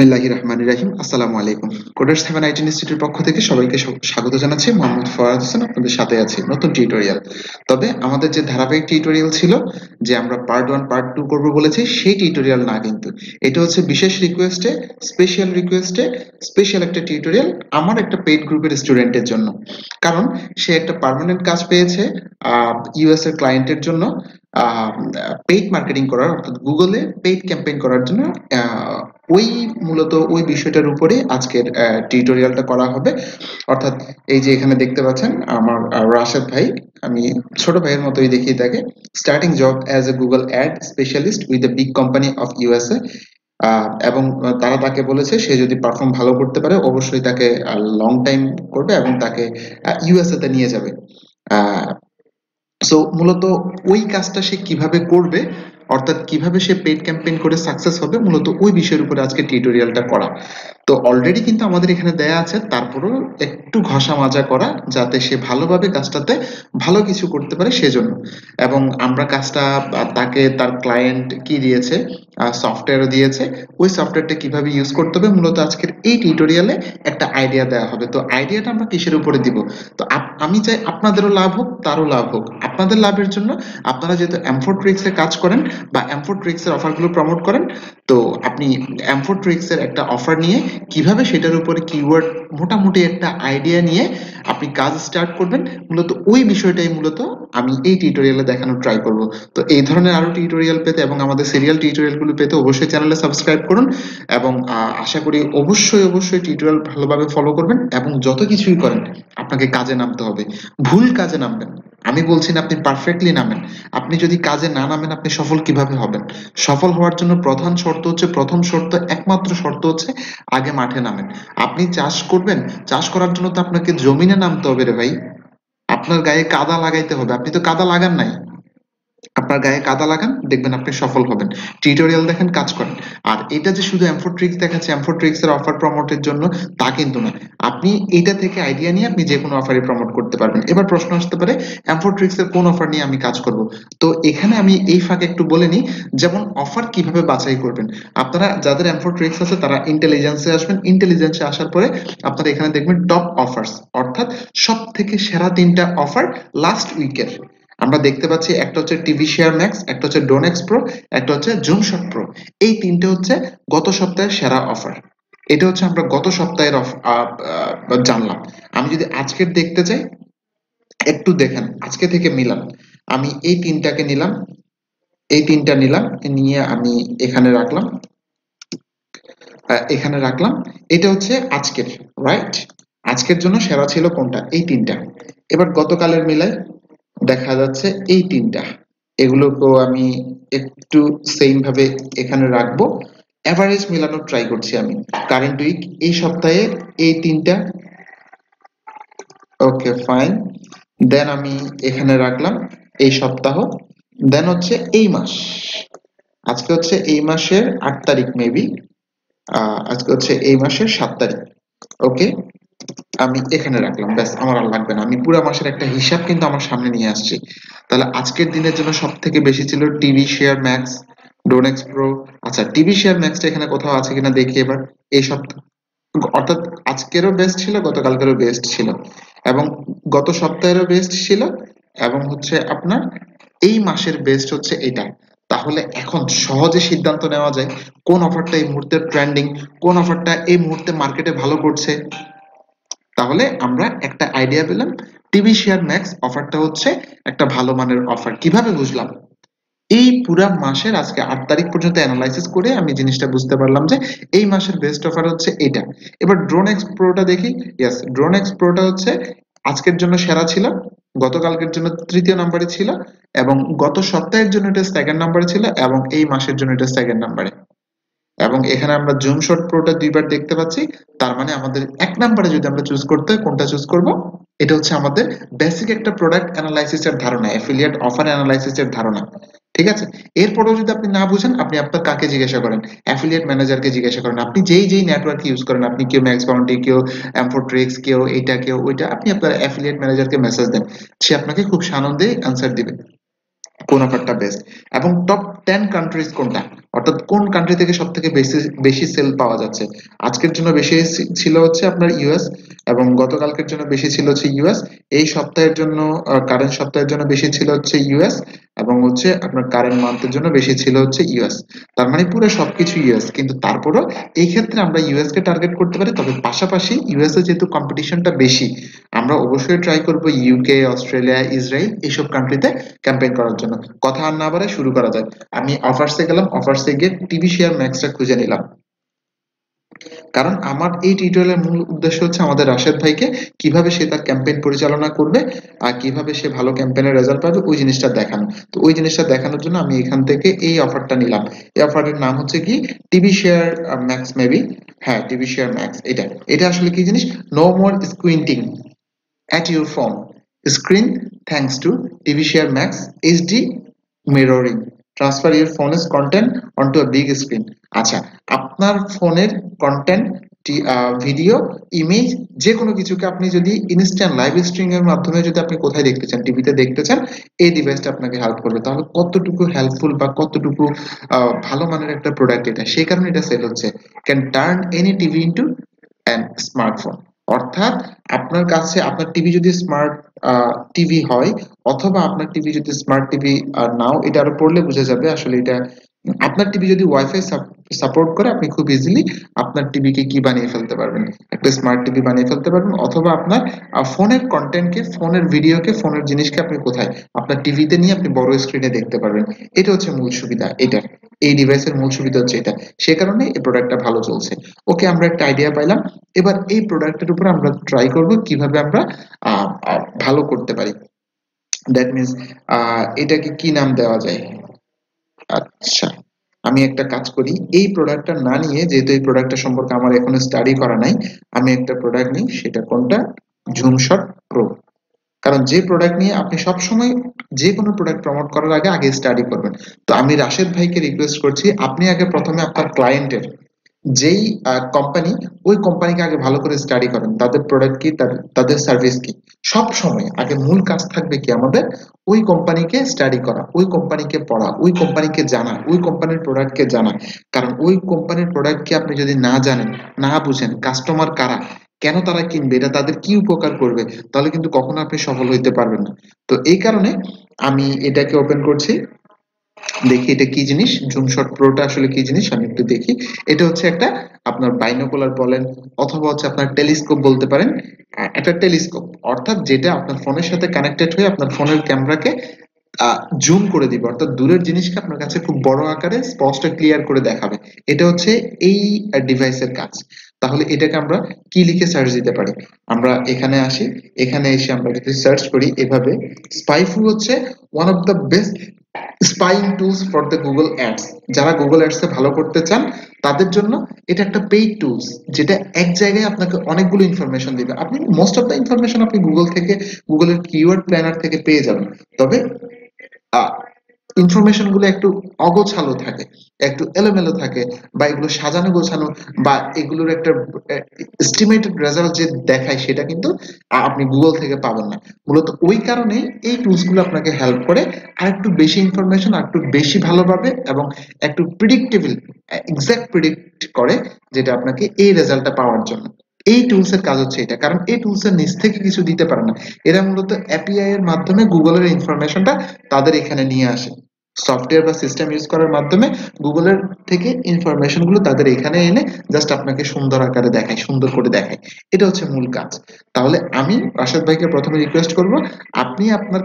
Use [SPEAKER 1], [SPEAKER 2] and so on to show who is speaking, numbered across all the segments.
[SPEAKER 1] বিসমিল্লাহি রহমানির রাহিম। আসসালামু আলাইকুম। সেভেন আইটি পক্ষ থেকে সবাইকে স্বাগত জানাচ্ছি। মোহাম্মদ ফরাদ হোসেন, আপনাদের সাথে নতুন টিউটোরিয়াল। তবে আমাদের যে ধারাবাহিক টিউটোরিয়াল ছিল, যে আমরা পার্ট ওয়ান পার্ট টু করব বলেছি, সেই টিউটোরিয়াল না কিন্তু। এটা হচ্ছে বিশেষ রিকোয়েস্টে স্পেশাল রিকোয়েস্টে স্পেশাল একটা টিউটোরিয়াল আমার একটা পেইড গ্রুপের স্টুডেন্টের জন্য। কারণ সে একটা পার্মানেন্ট কাজ পেয়েছে ইউএস এর ক্লায়েন্টের জন্য। পেইড মার্কেটিং করার, অর্থাৎ গুগলে পেইড ক্যাম্পেইন করার জন্য ওই মূলত ওই বিষয়টার উপরে আজকের টিউটোরিয়ালটা করা হবে। অর্থাৎ এই যে এখানে দেখতে পাচ্ছেন, আমার রাশেদ ভাই, আমি ছোট ভাইয়ের মতোই দেখি তাকে starting job as a Google ad specialist with a big company of USA এবং তারা তাকে বলেছে, সে যদি পারফর্ম ভালো করতে পারে, অবশ্যই তাকে লং টাইম করবে এবং তাকে ইউএসএ তে নিয়ে যাবে। সো মূলত ওই কাজটা সে কীভাবে করবে অর্থাৎ কীভাবে সে পেড ক্যাম্পেইন করে সাকসেস হবে, মূলত ওই বিষয়ের উপরে আজকে টিউটোরিয়ালটা করা। তো অলরেডি কিন্তু আমাদের এখানে দেয়া আছে, তারপরেও একটু ঘষা মাজা করা, যাতে সে ভালোভাবে কাজটাতে ভালো কিছু করতে পারে সেজন্য। এবং আমরা কাজটা, তাকে, তার ক্লায়েন্ট কি দিয়েছে সফটওয়্যারও দিয়েছে, ওই সফটওয়্যারটা কীভাবে ইউজ করতে হবে, মূলত আজকের এই টিউটোরিয়ালে একটা আইডিয়া দেওয়া হবে। তো আইডিয়াটা আমরা কিসের উপরে দিব? তো আমি চাই আপনাদেরও লাভ হোক, তারও লাভ হোক। আপনাদের লাভের জন্য আপনারা যেহেতু এমফোট্রিক্স কাজ করেন বা এমফোট্রিক্স এর অফারগুলো প্রমোট করেন। তো আপনি এমফোট্রিক্স এর একটা অফার নিয়ে কীভাবে সেটার উপরে কিওয়ার্ড মোটামুটি একটা আইডিয়া নিয়ে আপনি কাজ স্টার্ট করবেন, মূলত ওই বিষয়টাই মূলত আমি এই টিউটোরিয়ালে দেখানোর ট্রাই করব। তো এই ধরনের আরও টিউটোরিয়াল পেতে এবং আমাদের সিরিয়াল টিউটোরিয়ালগুলো পেতে অবশ্যই চ্যানেলে সাবস্ক্রাইব করুন এবং আশা করি অবশ্যই অবশ্যই টিউটোরিয়াল ভালোভাবে ফলো করবেন এবং যত কিছুই করেন, আপনাকে কাজে নামতে হবে। ভুল কাজে নামবেন আমি বলছি না আপনি পারফেক্টলি নামেন। আপনি যদি কাজে না নামেন, আপনি সফল কীভাবে হবেন? সফল হওয়ার জন্য প্রধান শর্ত হচ্ছে, প্রথম শর্ত একমাত্র শর্ত হচ্ছে, আগে মাঠে নামেন। আপনি চাষ করবেন, চাষ করার জন্য তো আপনাকে জমিনে নামতে হবে রে ভাই। আপনার গায়ে কাদা লাগাইতে হবে। আপনি তো কাদা লাগান নাই। আপনার গায়ে কাদা লাগান, দেখবেন আপনি সফল হবেন। টিউটোরিয়াল দেখেন, কাজ করেন। আর এটা যে শুধু এমফোট্রিক্স দেখাচ্ছে এমফোট্রিক্স এর অফার প্রমোটের জন্য, তা কিন্তু না আপনি এটা থেকে আইডিয়া নিয়ে আপনি যে কোনো অফারই প্রমোট করতে পারবেন। এবার প্রশ্ন আসতে পারে এমফোট্রিক্স এর কোন অফার নিয়ে আমি কাজ করব? তো এখানে আমি এই ফাঁকে একটু বলে নিই, যেমন অফার কীভাবে বাছাই করবেন। আপনারা, যাদের এমফোট্রিক্স আছে, তারা ইন্টেলিজেন্সে আসবেন। ইন্টেলিজেন্সে আসার পরে আপনারা এখানে দেখবেন টপ অফার্স অর্থাৎ সব থেকে সেরা তিনটা অফার লাস্ট উইকের আমরা দেখতে পাচ্ছি একটা হচ্ছে টিভি শেয়ার ম্যাক্স একটা হচ্ছে ডোনেক্স প্রো একটা হচ্ছে জুম শট প্রো এই তিনটে হচ্ছে গত সপ্তাহের সেরা অফার এটা হচ্ছে আমরা গত সপ্তাহের জানলাম। আমি যদি আজকের দেখতে চাই, একটু দেখেন, আজকে থেকে মিলান। আমি এই তিনটাকে নিলাম, এই তিনটা নিলাম, নিয়ে আমি এখানে রাখলাম এখানে রাখলাম। এটা হচ্ছে আজকের রাইট আজকের জন্য সেরা ছিল কোনটা? এই তিনটা। এবার গতকালের মিলাই দেখা যাচ্ছে এই তিনটা। এগুলোকেও আমি একটু সেম ভাবে এখানে রাখব। এভারেজ মেলানোর ট্রাই করছি আমি। কারেন্ট উইক এই সপ্তাহে এই তিনটা। ওকে ফাইন দেন আমি এখানে রাখলাম এই সপ্তাহ। দেন হচ্ছে এই মাস। আজকে হচ্ছে এই মাসের আট তারিখ মেবি আজকে হচ্ছে এই মাসের সাত তারিখ। ওকে আমি এখানে রাখলাম, ব্যাস, আমার আর লাগবে না। আমি পুরো মাসের একটা হিসাব কিন্তু আমার সামনে নিয়ে আসছি। তাহলে আজকের দিনের জন্য সব থেকে বেশি ছিল TV share max Donex pro. আচ্ছা টিভি শেয়ার ম্যাক্সটা এখানে কোথাও আছে কিনা দেখি এবার। এই সপ্তাহ অর্থাৎ আজকেরও বেস্ট ছিল, গতকালকেরও বেস্ট ছিল। এবং গত সপ্তাহেরও বেস্ট ছিল, এবং হচ্ছে আপনার এই মাসের বেস্ট হচ্ছে এটা। তাহলে এখন সহজে সিদ্ধান্ত নেওয়া যায় কোন অফারটা এই মুহূর্তে ট্রেন্ডিং কোন অফারটা এই মুহূর্তে মার্কেটে ভালো করছে। তাহলে আমরা একটা আইডিয়া পেলাম। টিভি শেয়ার ম্যাক্স অফারটা হচ্ছে একটা ভালো মানের অফার কীভাবে বুঝলাম? এই পুরা মাসের আজকে আট তারিখ পর্যন্ত অ্যানালাইসিস করে আমি জিনিসটা বুঝতে পারলাম যে এই মাসের বেস্ট অফার হচ্ছে এটা। এবার ড্রোন এক্স প্রোটা দেখি। ইয়েস ড্রোন এক্স প্রোটা হচ্ছে আজকের জন্য সেরা ছিল, গতকালকের জন্য তৃতীয় নাম্বারে ছিল এবং গত সপ্তাহের জন্য এটা সেকেন্ড নাম্বারে ছিল এবং এই মাসের জন্য এটা সেকেন্ড নাম্বারে এবং এখানে আমরা জুম শট প্রোটা দুইবার দেখতে পাচ্ছি, তার মানে আমাদের এক নাম্বারে যদি আমরা চুজ করতে হয়, কোনটা চুজ করব? এটা হচ্ছে আমাদের বেসিক একটা প্রোডাক্ট অ্যানালাইসিস এর ধারণা অ্যাফিলিয়েট অফার অ্যানালাইসিস এর ধারণা, ঠিক আছে? এরপরেও যদি আপনি না বুঝেন, আপনি আপনার কাকে জিজ্ঞাসা করেন? অ্যাফিলিয়েট ম্যানেজারকে জিজ্ঞাসা করেন। আপনি যেই যেই নেটওয়ার্ক ইউজ করেন, আপনি কেউ ম্যাক্স বাউন্ডি কেউ এমফোট্রিক্স কেউ এইটা কেউ ওইটা, আপনি আপনার অ্যাফিলিয়েট ম্যানেজারকে মেসেজ দেন। সে আপনাকে খুব সানন্দে অ্যান্সার দিবে। কোন অফারটা বেস্ট এবং টপ টেন কান্ট্রিজ কোনটা? অর্থাৎ কোন কান্ট্রি থেকে সব থেকে বেশি বেশি সেল পাওয়া যাচ্ছে? আজকের জন্য বেশি ছিল হচ্ছে আপনার ইউএস এবং গতকালকের জন্য বেশি ছিল হচ্ছে ইউএস এই সপ্তাহের জন্য কারেন্ট সপ্তাহের জন্য বেশি ছিল হচ্ছে ইউএস এবং হচ্ছে আপনার কারেন্ট মান্থের জন্য বেশি ছিল হচ্ছে ইউএস তার মানে পুরো সবকিছু ইউএস কিন্তু তারপরও এই ক্ষেত্রে আমরা ইউএস কে টার্গেট করতে পারি, তবে পাশাপাশি ইউএস এ যেহেতু কম্পিটিশনটা বেশি, আমরা অবশ্যই ট্রাই করব ইউকে অস্ট্রেলিয়া ইসরায়েল এইসব কান্ট্রিতে ক্যাম্পেইন করার জন্য। কথা আর না বাড়ায় শুরু করা যায় আমি অফার্সে গেলাম অফার্সে গিয়ে টিভি শেয়ার ম্যাক্সটা খুঁজে নিলাম। কারণ আমার এই টিউটোরিয়ালের মূল উদ্দেশ্য হচ্ছে আমাদের রাশেদ ভাইকে কীভাবে সে তার ক্যাম্পেইন পরিচালনা করবে আর কীভাবে সে ভালো ক্যাম্পেইনের রেজাল্ট পাবে, ওই জিনিসটা দেখানো। তো ওই জিনিসটা দেখানোর জন্য আমি এখান থেকে এই অফারটা নিলাম। এই অফারের নাম হচ্ছে কি টিভি শেয়ার ম্যাক্স মেবি হ্যাঁ টিভি শেয়ার ম্যাক্স এটা। এটা আসলে কি জিনিস? No more squinting at your phone. Screen thanks to TV share max HD mirroring transfer your phone's content onto a big screen. আচ্ছা আপনার ফোনের কন্টেন্ট ভিডিও ইমেজ যে কোনো কিছুকে আপনি যদি ইনস্ট্যান্ট লাইভ স্ট্রিং এর মাধ্যমে যদি আপনি কোথায় দেখতে চান টিভিতে দেখতে চান, এই ডিভাইসটা আপনাকে হেল্প করবে। তাহলে কতটুকু হেল্পফুল বা কতটুকু ভালো মানের একটা প্রোডাক্ট এটা? সেই কারণে এটা সেল হচ্ছে। Can turn any TV into an smartphone অর্থাৎ আপনার কাছে, আপনার টিভি যদি স্মার্ট টিভি হয়, অথবা আপনার টিভি যদি স্মার্ট টিভি নাও, এটা আরও পড়লে বোঝা যাবে আসলে এটা আপনার টিভি যদি ওয়াইফাই সাপোর্ট করে, আপনি খুব ইজিলি আপনার টিভিকে কি বানিয়ে ফেলতে পারবেন? একটা স্মার্ট টিভি বানিয়ে ফেলতে পারবেন, অথবা আপনার ফোনের কন্টেন্টকে ফোনের ভিডিওকে ফোনের জিনিসকে আপনি কোথায়? আপনার টিভিতে নিয়ে আপনি বড় স্ক্রিনে দেখতে পারবেন। এটা হচ্ছে মূল সুবিধা, এটা। এই ডিভাইসের মূল সুবিধা হচ্ছে এটা। সে কারণে এই প্রোডাক্টটা ভালো চলছে। ওকে আমরা একটা আইডিয়া পাইলাম। এবার এই প্রোডাক্টের উপর আমরা ট্রাই করব কীভাবে আমরা ভালো করতে পারি। দ্যাট মিনস এটাকে কি নাম দেওয়া যায়? আচ্ছা। আমি একটা কাজ করি, এই প্রোডাক্টটা না নিয়ে যেহেতু এই প্রোডাক্টটা সম্পর্কে আমার এখনও স্টাডি করা নাই, আমি একটা প্রোডাক্ট নিই, সেটা কোনটা? ঝুমশট প্রো কারণ যে প্রোডাক্ট নিয়ে আপনি সব সময় যে কোনো প্রোডাক্ট প্রমোট করার আগে আগে স্টাডি করবেন। তো আমি রাশেদ ভাইকে রিকোয়েস্ট করছি, আপনি আগে প্রথমে আপনার ক্লায়েন্টের যেই কোম্পানি ওই কোম্পানিকে আগে ভালো করে স্টাডি করেন। তাদের প্রোডাক্ট কি? তাদের সার্ভিস কি? সব সময় আগে মূল কাজ থাকবে কি? আমাদের ওই কোম্পানিকে স্টাডি করা, ওই কোম্পানিকে পড়া, ওই কোম্পানিকে জানা, ওই কোম্পানির প্রোডাক্টকে জানা। কারণ ওই কোম্পানির প্রোডাক্টকে আপনি যদি না জানেন, না বুঝেন কাস্টমার কারা, কেন তারা কিনবে, এটা তাদের কি উপকার করবে, তাহলে কিন্তু কখনো আপনি সফল হইতে পারবেন না। তো এই কারণে আমি এটাকে ওপেন করছি। দেখি এটা কি জিনিস? জুম শট প্রোটা আসলে কি জিনিস? আমি একটু দেখি। এটা হচ্ছে একটা আপনার বাইনোকুলার বলেন অথবা হচ্ছে আপনার টেলিস্কোপ বলতে পারেন। একটা টেলিস্কোপ। অর্থাৎ যেটা আপনার ফোনের সাথে কানেক্টেড হয়ে আপনার ফোনের ক্যামেরাকে জুম করে দিবে। অর্থাৎ দূরের জিনিসকে আপনার কাছে খুব বড় আকারে স্পষ্ট ক্লিয়ার করে দেখাবে। এটা হচ্ছে এই ডিভাইসের কাজ। তাহলে এটাকে আমরা কি লিখে সার্চ দিতে পারি? আমরা এখানে আসি। এখানে এসে আমরা যদি সার্চ করি। এভাবে স্পাইফু হচ্ছে one of the best spying tools for the Google ads যারা গুগল অ্যাডসে ভালো করতে চান, তাদের জন্য এটা একটা পেইড টুলস যেটা এক জায়গায় আপনাকে অনেকগুলো ইনফরমেশন দিবে। আপনি মোস্ট অফ দ্য ইনফরমেশন আপনি গুগল থেকে গুগলের কিওয়ার্ড প্ল্যানার থেকে পেয়ে যাবেন। তবে ইনফরমেশনগুলো একটু অগোছালো থাকে, একটু এলোমেলো থাকে বা এগুলো সাজানো গোছানো বা এগুলোর একটা এস্টিমেটেড রেজাল্ট যে দেখায় সেটা কিন্তু আপনি গুগল থেকে পাবেন না। মূলত ওই কারণে এই টুলসগুলো আপনাকে হেল্প করে আর একটু বেশি ইনফরমেশন আর একটু বেশি ভালোভাবে এবং একটু প্রিডিক্টেবল এক্সাক্ট প্রিডিক্ট করে যেটা আপনাকে এই রেজাল্টটা পাওয়ার জন্য। এই টুলস এর কাজ হচ্ছে এটা। কারণ এই টুলস এর নিচ থেকে কিছু দিতে পারে না। এরা মূলত এপিআই এর মাধ্যমে গুগলের ইনফরমেশনটা তাদের এখানে নিয়ে আসে। সফটওয়্যার বা সিস্টেম ইউজ করার মাধ্যমে গুগলের থেকে ইনফরমেশনগুলো তাদের এখানে এনে জাস্ট আপনাকে সুন্দর আকারে দেখায়, সুন্দর করে দেখায়। এটা হচ্ছে মূল কাজ। তাহলে আমি রাশেদ ভাইকে প্রথমে রিকোয়েস্ট করব, আপনি আপনার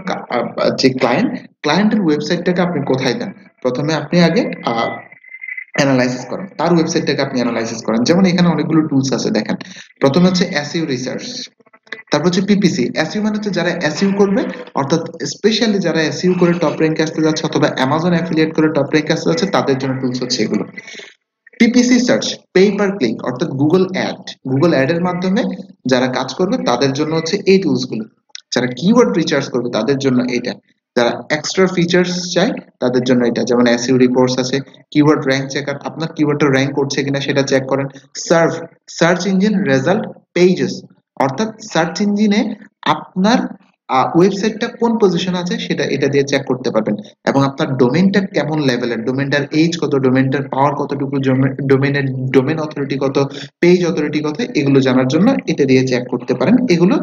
[SPEAKER 1] যে ক্লায়েন্ট ক্লায়েন্টের ওয়েবসাইটটাকে আপনি কোথায় দেন? প্রথমে আপনি আগে অ্যানালাইসিস করেন। তার ওয়েবসাইটটাকে আপনি অ্যানালাইসিস করেন। যেমন এখানে অনেকগুলো টুলস আছে, দেখেন। প্রথমে হচ্ছে এসইউ রিসার্চ তারপর হচ্ছে পিপিসি এসইউ মানে হচ্ছে যারা এসইউ করবে, অর্থাৎ স্পেশালি যারা এসইউ করে টপ র্যাঙ্কে আসতে যাচ্ছে অথবা অ্যামাজন অ্যাফিলিয়েট করে টপ র্যাঙ্কে আসতে যাচ্ছে, তাদের জন্য টুলস হচ্ছে এগুলো। PPC search pay per click অর্থাৎ গুগল অ্যাড গুগল অ্যাড এর মাধ্যমে যারা কাজ করবে, তাদের জন্য হচ্ছে এই টুলসগুলো। যারা কিওয়ার্ড রিচার্জ করবে, তাদের জন্য এটা যারা এক্সট্রা ফিচার্স চায়, তাদের জন্য এটা যেমন এসইউ রিপোর্টস আছে কিওয়ার্ড র্যাঙ্ক চেকার আপনার কিওয়ার্ডটা র্যাঙ্ক করছে কিনা সেটা চেক করেন। SERP search engine result pages অর্থাৎ সার্চ ইঞ্জিনে আপনার ওয়েবসাইটটা কোন পজিশন আছে সেটা, এটা দিয়ে চেক করতে পারবেন। এবং আপনার ডোমেনটা কেমন লেভেলের ডোমেনটার এইজ কত ডোমেনটার পাওয়ার কতটুকু ডোমেনের ডোমেন অথরিটি কত পেজ অথরিটি কত, এগুলো জানার জন্য এটা দিয়ে চেক করতে পারেন। এগুলো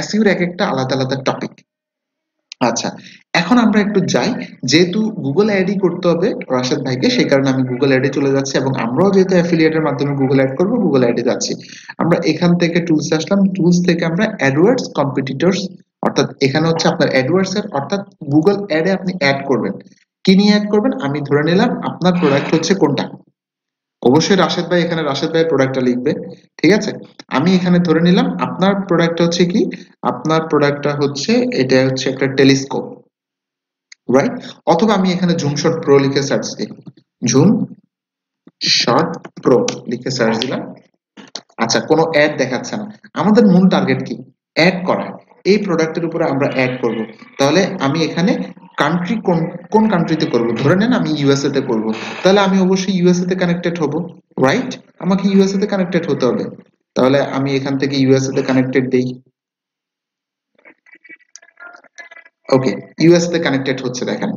[SPEAKER 1] এসইউর এক একটা আলাদা আলাদা টপিক আচ্ছা এখন আমরা একটু যাই। যেহেতু গুগল অ্যাডই করতে হবে রাশেদ ভাইকে, সেই কারণে আমি গুগল অ্যাডে চলে যাচ্ছি এবং আমরাও যেহেতু অ্যাফিলিয়েটের মাধ্যমে গুগল অ্যাড করব গুগল অ্যাডে যাচ্ছি। আমরা এখান থেকে টুলস আসলাম। টুলস থেকে আমরা অ্যাডওয়ার্ডস কম্পিটিটরস অর্থাৎ এখানে হচ্ছে আপনার অ্যাডওয়ার্ডস এর, অর্থাৎ গুগল অ্যাডে আপনি অ্যাড করবেন। কি নিয়ে অ্যাড করবেন? আমি ধরে নিলাম আপনার প্রোডাক্ট হচ্ছে কোনটা? অবশ্যই রাশেদ ভাই এখানে, রাশেদ ভাই প্রোডাক্টটা লিখবে, ঠিক আছে? আমি এখানে ধরে নিলাম, আপনার প্রোডাক্ট হচ্ছে কি? আপনার প্রোডাক্টটা হচ্ছে, এটা হচ্ছে একটা টেলিস্কোপ রাইট অথবা আমি এখানে জুম শট প্রো লিখে সার্চ দিই। জুম শট প্রো লিখে সার্চ দিলাম। আচ্ছা কোনো অ্যাড দেখাচ্ছে না। আমাদের মূল টার্গেট কি? অ্যাড করা। এই প্রোডাক্টের উপরে আমরা অ্যাড করব। তাহলে আমি এখানে কান্ট্রি কোন কোন কান্ট্রিতে করব? ধরে নেন আমি ইউএসএ তে করব। তাহলে আমি অবশ্যই ইউএসএ তে কানেক্টেড হব রাইট আমাকে ইউএসএ তে কানেক্টেড হতে হবে। তাহলে আমি এখান থেকে ইউএসএ তে কানেক্টেড দেই। ওকে ইউএসএ তে কানেক্টেড হচ্ছে, দেখেন।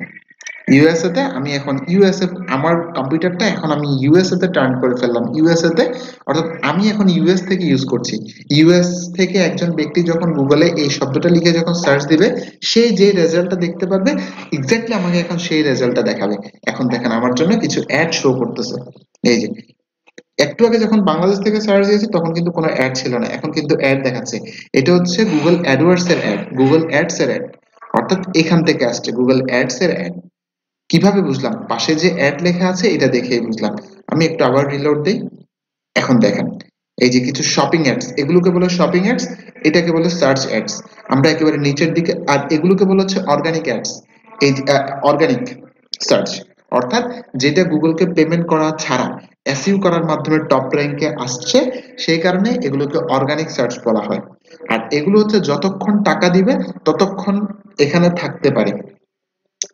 [SPEAKER 1] ইউএসএ তে আমি এখন ইউএসএ আমার কম্পিউটারটা এখন আমি ইউএসএ তে টার্ন করে ফেললাম। ইউএসএ তে, অর্থাৎ আমি এখন ইউএস থেকে ইউজ করছি। ইউএস থেকে একজন ব্যক্তি যখন গুগলে এই শব্দটা লিখে যখন সার্চ দিবে, সে যে রেজাল্টটা দেখতে পারবে এক্স্যাক্টলি আমাকে এখন সেই রেজাল্টটা দেখাবে। এখন দেখেন আমার জন্য কিছু অ্যাড শো করতেছে। এই যে, একটু আগে যখন বাংলাদেশ থেকে সার্চ দিয়েছি, তখন কিন্তু কোনো অ্যাড ছিল না। এখন কিন্তু অ্যাড দেখাচ্ছে। এটা হচ্ছে গুগল অ্যাডওয়ার্ডস এর অ্যাড গুগল অ্যাডস এর অ্যাড অর্থাৎ এখান থেকে আসছে গুগল অ্যাডস এর অ্যাড কীভাবে বুঝলাম? পাশে যে অ্যাড লেখা আছে, এটা দেখেই বুঝলাম। আমি একটু আবার রিলোড দেই। এখন দেখেন, এই যে কিছু শপিং অ্যাডস এগুলোকে বলে শপিং অ্যাডস এটাকে বলে সার্চ অ্যাডস আমরা একেবারে নিচের দিকে, আর এগুলোকে বলা হচ্ছে অর্গানিক অ্যাডস এই অর্গানিক সার্চ অর্থাৎ যেটা গুগলকে পেমেন্ট করা ছাড়া এসইউ করার মাধ্যমে টপ র্যাঙ্কে আসছে, সেই কারণে এগুলোকে অর্গানিক সার্চ বলা হয়। আর এগুলো হচ্ছে যতক্ষণ টাকা দিবে, ততক্ষণ এখানে থাকতে পারে।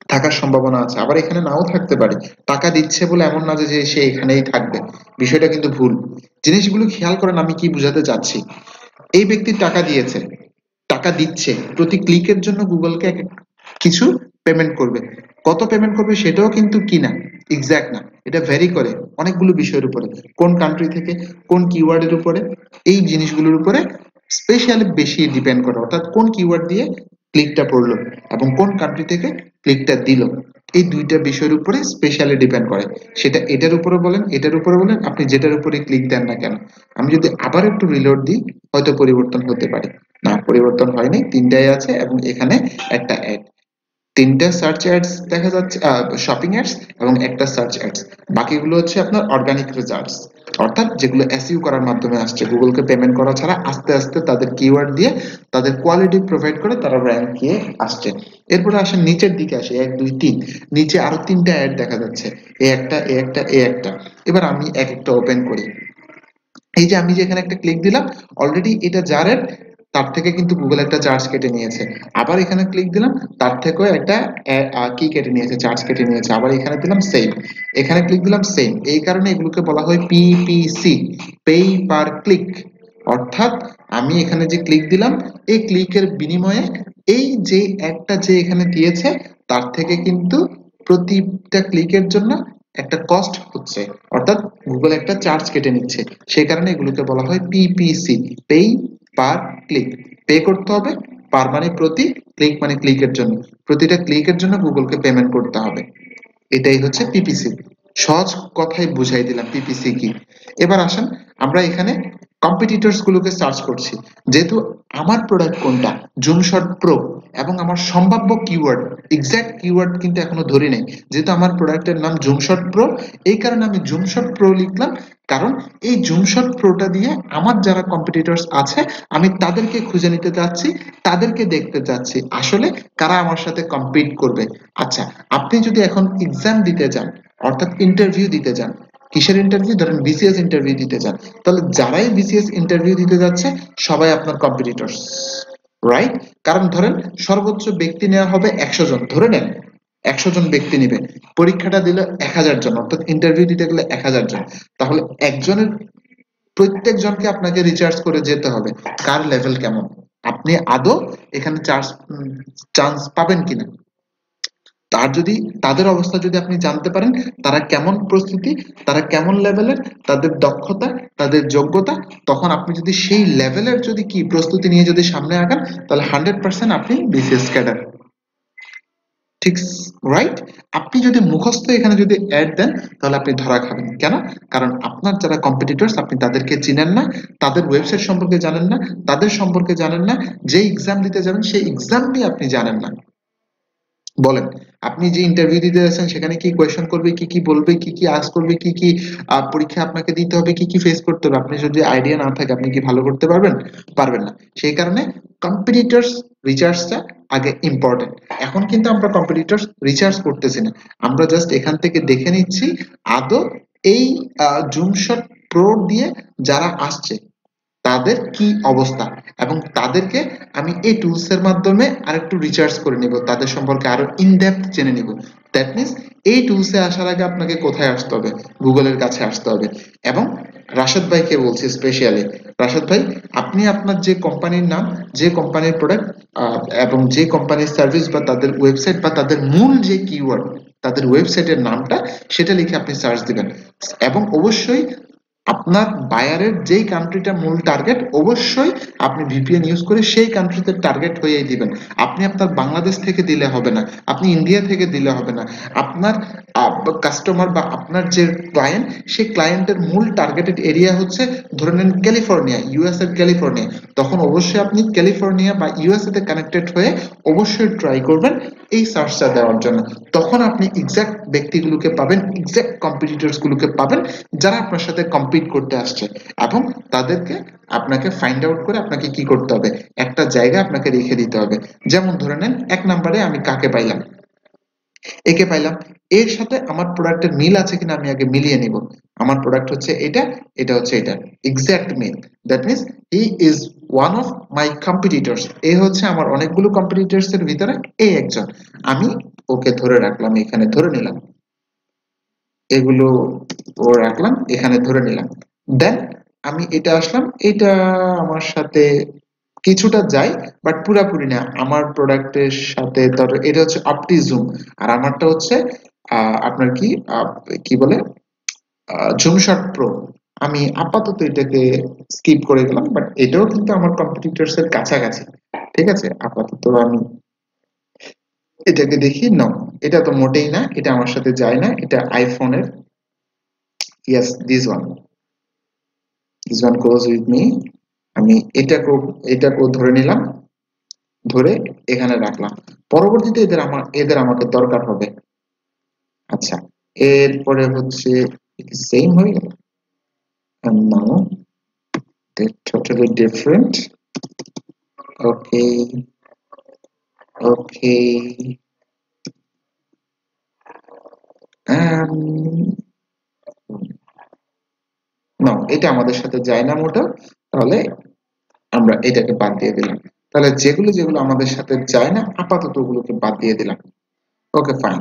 [SPEAKER 1] থাকার সম্ভাবনা আছে। আবার এখানে নাও থাকতে পারে। টাকা দিচ্ছে বলে এমন না যে সে এখানেই থাকবে। বিষয়টা কিন্তু ভুল। জিনিসগুলো খেয়াল করেন, আমি কি বুঝাতে চাচ্ছি? এই ব্যক্তি টাকা দিয়েছে। টাকা দিচ্ছে। প্রতি ক্লিকের জন্য গুগলকে কিছু পেমেন্ট করবে। কত পেমেন্ট করবে সেটাও কিন্তু কি না এক্সাক্ট না। এটা ভ্যারি করে অনেকগুলো বিষয়ের উপরে। কোন কান্ট্রি থেকে, কোন কিওয়ার্ডের উপরে। এই জিনিসগুলোর উপরে স্পেশালি বেশি ডিপেন্ড করে। অর্থাৎ কোন কিওয়ার্ড দিয়ে ক্লিকটা পড়ল এবং কোন কান্ট্রি থেকে ক্লিকটা দিল। এই দুইটা বিষয়ের উপরে স্পেশালি ডিপেন্ড করে। সেটা এটার উপরে বলেন, এটার উপরে বলেন, আপনি যেটার উপরে ক্লিক দেন না কেন। আমি যদি আবার একটু রিলোড দিই, হয়তো পরিবর্তন হতে পারে। না, পরিবর্তন হয়নি, তিনটাই আছে এবং এখানে একটা অ্যাড তিনটা সার্চ অ্যাডস দেখা যাচ্ছে শপিং অ্যাডস এবং একটা সার্চ অ্যাডস বাকিগুলো হচ্ছে আপনার অর্গানিক রেজাল্টস অর্থাৎ যেগুলো এসইউ করার মাধ্যমে আসছে গুগলকে পেমেন্ট করা ছাড়া আস্তে আস্তে তাদের কিওয়ার্ড দিয়ে তাদের কোয়ালিটি প্রোভাইড করে তারা র্যাঙ্ক গিয়ে আসছে। এরপরে আসে নিচের দিকে আসে, এক, দুই, তিন। নিচে আরও তিনটা অ্যাড দেখা যাচ্ছে, এ একটা এ একটা এ একটা। এবার আমি এক একটা ওপেন করি। এই যে আমি যে এখানে একটা ক্লিক দিলাম অলরেডি এটা যার তার থেকে কিন্তু গুগল একটা চার্জ কেটে নিয়েছে। আবার এখানে ক্লিক দিলাম, তার থেকেও একটা কি কেটে নিয়েছে চার্জ কেটে নিয়েছে। আবার এখানে দিলাম সেম এখানে ক্লিক দিলাম সেম এই কারণে এগুলোকে বলা হয় পিপিসি পে পার ক্লিক অর্থাৎ আমি এখানে যে ক্লিক দিলাম, এই ক্লিকের বিনিময়ে এই যে একটা যে এখানে দিয়েছে, তার থেকে কিন্তু প্রতিটা ক্লিকের জন্য একটা কস্ট হচ্ছে। অর্থাৎ গুগল একটা চার্জ কেটে নিচ্ছে। সেই কারণে এগুলোকে বলা হয় PPC pay per click pay করতে হবে পার মানে প্রতি ক্লিক মানে ক্লিকের জন্য। প্রতিটা ক্লিকের জন্য গুগলকে পেমেন্ট করতে হবে। এটাই হচ্ছে পিপিসি সহজ কথাই বুঝাই দিলাম পিপিসি কি। এবার আসেন আমরা এখানে কম্পিটিটরস গুলোকে সার্চ করছি। যেহেতু আমার প্রোডাক্ট কোনটা? জুম শট প্রো এবং আমার সম্ভাব্য কিওয়ার্ড এক্সাক্ট কিওয়ার্ড কিন্তু এখনও ধরি নেই। যেহেতু আমার প্রোডাক্টের নাম জুম শট প্রো এই কারণে আমি জুম প্রো লিখলাম। কারণ এই জুম প্রোটা দিয়ে আমার যারা কম্পিটিটরস আছে, আমি তাদেরকে খুঁজে নিতে যাচ্ছি, তাদেরকে দেখতে যাচ্ছি। আসলে কারা আমার সাথে কম্পিট করবে? আচ্ছা আপনি যদি এখন এক্সাম দিতে যান, অর্থাৎ ইন্টারভিউ দিতে যান কিসের ইন্টারভিউ ধরেন বিসিএস ইন্টারভিউ দিতে যান। তাহলে যারাই বিসিএস ইন্টারভিউ দিতে যাচ্ছে, সবাই আপনার কম্পিটিটর রাইট কারণ ধরেন সর্বোচ্চ ব্যক্তি নেওয়া হবে একশো জন। ধরে নেন, একশো জন ব্যক্তি নিবে পরীক্ষাটা দিল এক হাজার জন, অর্থাৎ ইন্টারভিউ দিতে গেলে এক হাজার জন। তাহলে একজনের, প্রত্যেক জনকে আপনাকে রিচার্জ করে যেতে হবে। কার লেভেল কেমন? আপনি আদৌ এখানে চান্স পাবেন কিনা? তার যদি, তাদের অবস্থা যদি আপনি জানতে পারেন, তারা কেমন প্রস্তুতি, তারা কেমন লেভেলের তাদের দক্ষতা, তাদের যোগ্যতা, তখন আপনি যদি সেই লেভেলের যদি কি প্রস্তুতি নিয়ে যদি সামনে আগান, তাহলে হান্ড্রেড পার্সেন্ট আপনি বিসিএস ক্যাডার ঠিক রাইট আপনি যদি মুখস্থ এখানে যদি অ্যাড দেন, তাহলে আপনি ধরা খাবেন। কেন? কারণ আপনার যারা কম্পিটিটর্স আপনি তাদেরকে চিনেন না, তাদের ওয়েবসাইট সম্পর্কে জানেন না, তাদের সম্পর্কে জানেন না যে এক্সাম দিতে যাবেন, সেই এক্সামটি আপনি জানেন না। বলেন, আপনি যে ইন্টারভিউ দিতে যাচ্ছেন, সেখানে কি কোয়েশ্চেন করবে, কি কি বলবে, কি কি আস করবে, কি কি পরীক্ষা আপনাকে দিতে হবে, কি কি ফেস করতে হবে, আপনি যদি আইডিয়া না থাকে, আপনি কি ভালো করতে পারবেন? পারবেন না। সেই কারণে কম্পিটিটর্স রিচার্জটা আগে ইম্পর্টেন্ট এখন কিন্তু আমরা কম্পিটিটর্স রিচার্জ করতেছি না। আমরা জাস্ট এখান থেকে দেখে নিচ্ছি, আদৌ এই জুমশট প্রো দিয়ে যারা আসছে তাদের কি অবস্থা? এবং তাদেরকে আমি এই টুলস এর মাধ্যমে আরেকটু রিচার্জ করে নিব, তাদের সম্পর্কে আরও ইনডেপথ জেনে নিব। দ্যাট মিনস এই টুলসে আসার আগে আপনাকে কোথায় আসতে হবে? গুগলের কাছে আসতে হবে। এবং রাশেদ ভাইকে বলছি স্পেশালি রাশেদ ভাই, আপনি আপনার যে কোম্পানির নাম, যে কোম্পানির প্রোডাক্ট এবং যে কোম্পানির সার্ভিস বা তাদের ওয়েবসাইট বা তাদের মূল যে কিওয়ার্ড তাদের ওয়েবসাইটের নামটা, সেটা লিখে আপনি সার্চ দিবেন। এবং অবশ্যই আপনার বায়ারের যেই কান্ট্রিটা মূল টার্গেট অবশ্যই আপনি ভিপিএন ইউজ করে সেই কান্ট্রিতে টার্গেট হয়ে দিবেন। আপনি আপনার বাংলাদেশ থেকে দিলে হবে না, আপনি ইন্ডিয়া থেকে দিলে হবে না। আপনার কাস্টমার বা আপনার যে ক্লায়েন্ট সেই ক্লায়েন্টের মূল টার্গেটেড এরিয়া হচ্ছে, ধরে নেন ক্যালিফোর্নিয়া ইউএস ক্যালিফোর্নিয়া তখন অবশ্যই আপনি ক্যালিফোর্নিয়া বা ইউএসএ তে কানেক্টেড হয়ে অবশ্যই ট্রাই করবেন এই সার্চটা দেওয়ার জন্য। তখন আপনি এক্সাক্ট ব্যক্তিগুলোকে পাবেন এক্সাক্ট কম্পিটিটরস গুলোকে পাবেন, যারা আপনার সাথে কম্পিট করতে আসছে এবং তাদেরকে আপনাকে ফাইন্ড আউট করে আপনাকে কি করতে হবে? একটা জায়গা আপনাকে রেখে দিতে হবে। যেমন ধরে নেন, এক নম্বরে আমি কাকে পাইলাম? একে পাইলাম। এর সাথে আমার প্রোডাক্টের মিল আছে কিনা আমি আগে মিলিয়ে নিব। আমার প্রোডাক্ট হচ্ছে এটা এটা হচ্ছে এটা। Exact mill that means he is one of my competitors এ হচ্ছে আমার অনেকগুলো কম্পিটিটরস এর ভিতরে এই একজন। আমি ওকে ধরে রাখলাম, এখানে ধরে নিলাম। এগুলো রাখলাম, এখানে ধরে নিলাম। দেন আমি এটা আসলাম, এটা আমার সাথে কিছুটা যাই বাট পুরাপুরি না। আমার প্রোডাক্টের সাথে ধর, এটা হচ্ছে আপটি জুম আর আমারটা হচ্ছে আপনার কি কি বলে জুমশট প্রো আমি আপাতত এটাকে স্কিপ করে গেলাম বাট এটাও কিন্তু আমার কম্পিটিটরস এর কাছাকাছি। ঠিক আছে? আপাতত আমি এটাকে দেখি ন এটা তো মোটেই না, এটা আমার সাথে যায় না, এটা আইফোনের yes this one this one goes with me আমি এটাকেও এটাকেও ধরে নিলাম, ধরে এখানে রাখলাম। পরবর্তীতে এদের আমার, এদের আমাকে দরকার হবে। আচ্ছা এরপরে হচ্ছে সেম হয়ে গেল। Now they're totally different okay. Okay um না এটা আমাদের সাথে যায় না মোটা তাহলে আমরা এটাকে বাদ দিয়ে দিলাম। তাহলে যেগুলো যেগুলো আমাদের সাথে যায় না, আপাতত ওগুলোকে বাদ দিয়ে দিলাম। ওকে ফাইন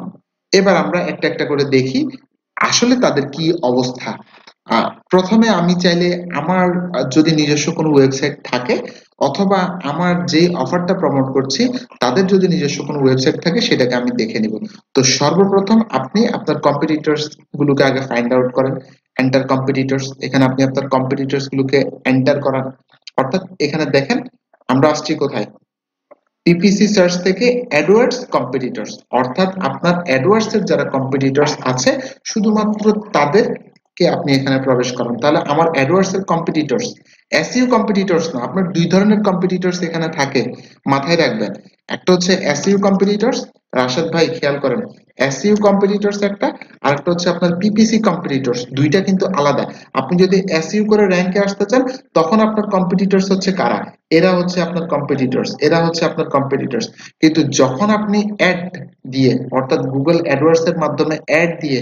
[SPEAKER 1] এবার আমরা একটা একটা করে দেখি আসলে তাদের কি অবস্থা। প্রথমে আমি চাইলে আমার যদি নিজস্ব কোনো ওয়েবসাইট থাকে অথবা আমার যে অফারটা প্রমোট করছি, তাদের যদি নিজস্ব কোনো ওয়েবসাইট থাকে, সেটাকে আমি দেখে নিব। তো সর্বপ্রথম আপনি আপনার কম্পিটিটরস গুলোকে আগে ফাইন্ড আউট করেন এন্টার কম্পিটিটরস এখানে আপনি আপনার কম্পিটিটরস গুলোকে এন্টার করান। অর্থাৎ এখানে দেখেন, আমরা আসছি কোথায়? পিপিসি সার্চ থেকে অ্যাডওয়ার্ডস কম্পিটিটরস অর্থাৎ আপনার অ্যাডওয়ার্ডস এর যারা কম্পিটিটরস আছে, শুধুমাত্র তাদের কে আপনি এখানে প্রবেশ করেন? তাহলে আমার অ্যাডওয়ার্ডস এর কম্পিটিটরস এসইউ কম্পিটিটরস না, আপনার দুই ধরনের কম্পিটিটরস এখানে থাকে, মাথায় রাখবেন। একটা হচ্ছে এসইউ কম্পিটিটরস রাশেদ ভাই খেয়াল করেন এসইউ কম্পিটিটরস একটা আর একটা হচ্ছে আপনার পিপিসি কম্পিটিটরস দুইটা কিন্তু আলাদা। আপনি যদি এসইউ করে র্যাঙ্কে আসতে চান, তখন আপনার কম্পিটিটরস হচ্ছে কারা? এরা হচ্ছে আপনার কম্পিটিটরস এরা হচ্ছে আপনার কম্পিটিটরস কিন্তু যখন আপনি অ্যাড দিয়ে, অর্থাৎ গুগল অ্যাডওয়ার্ডস এর মাধ্যমে অ্যাড দিয়ে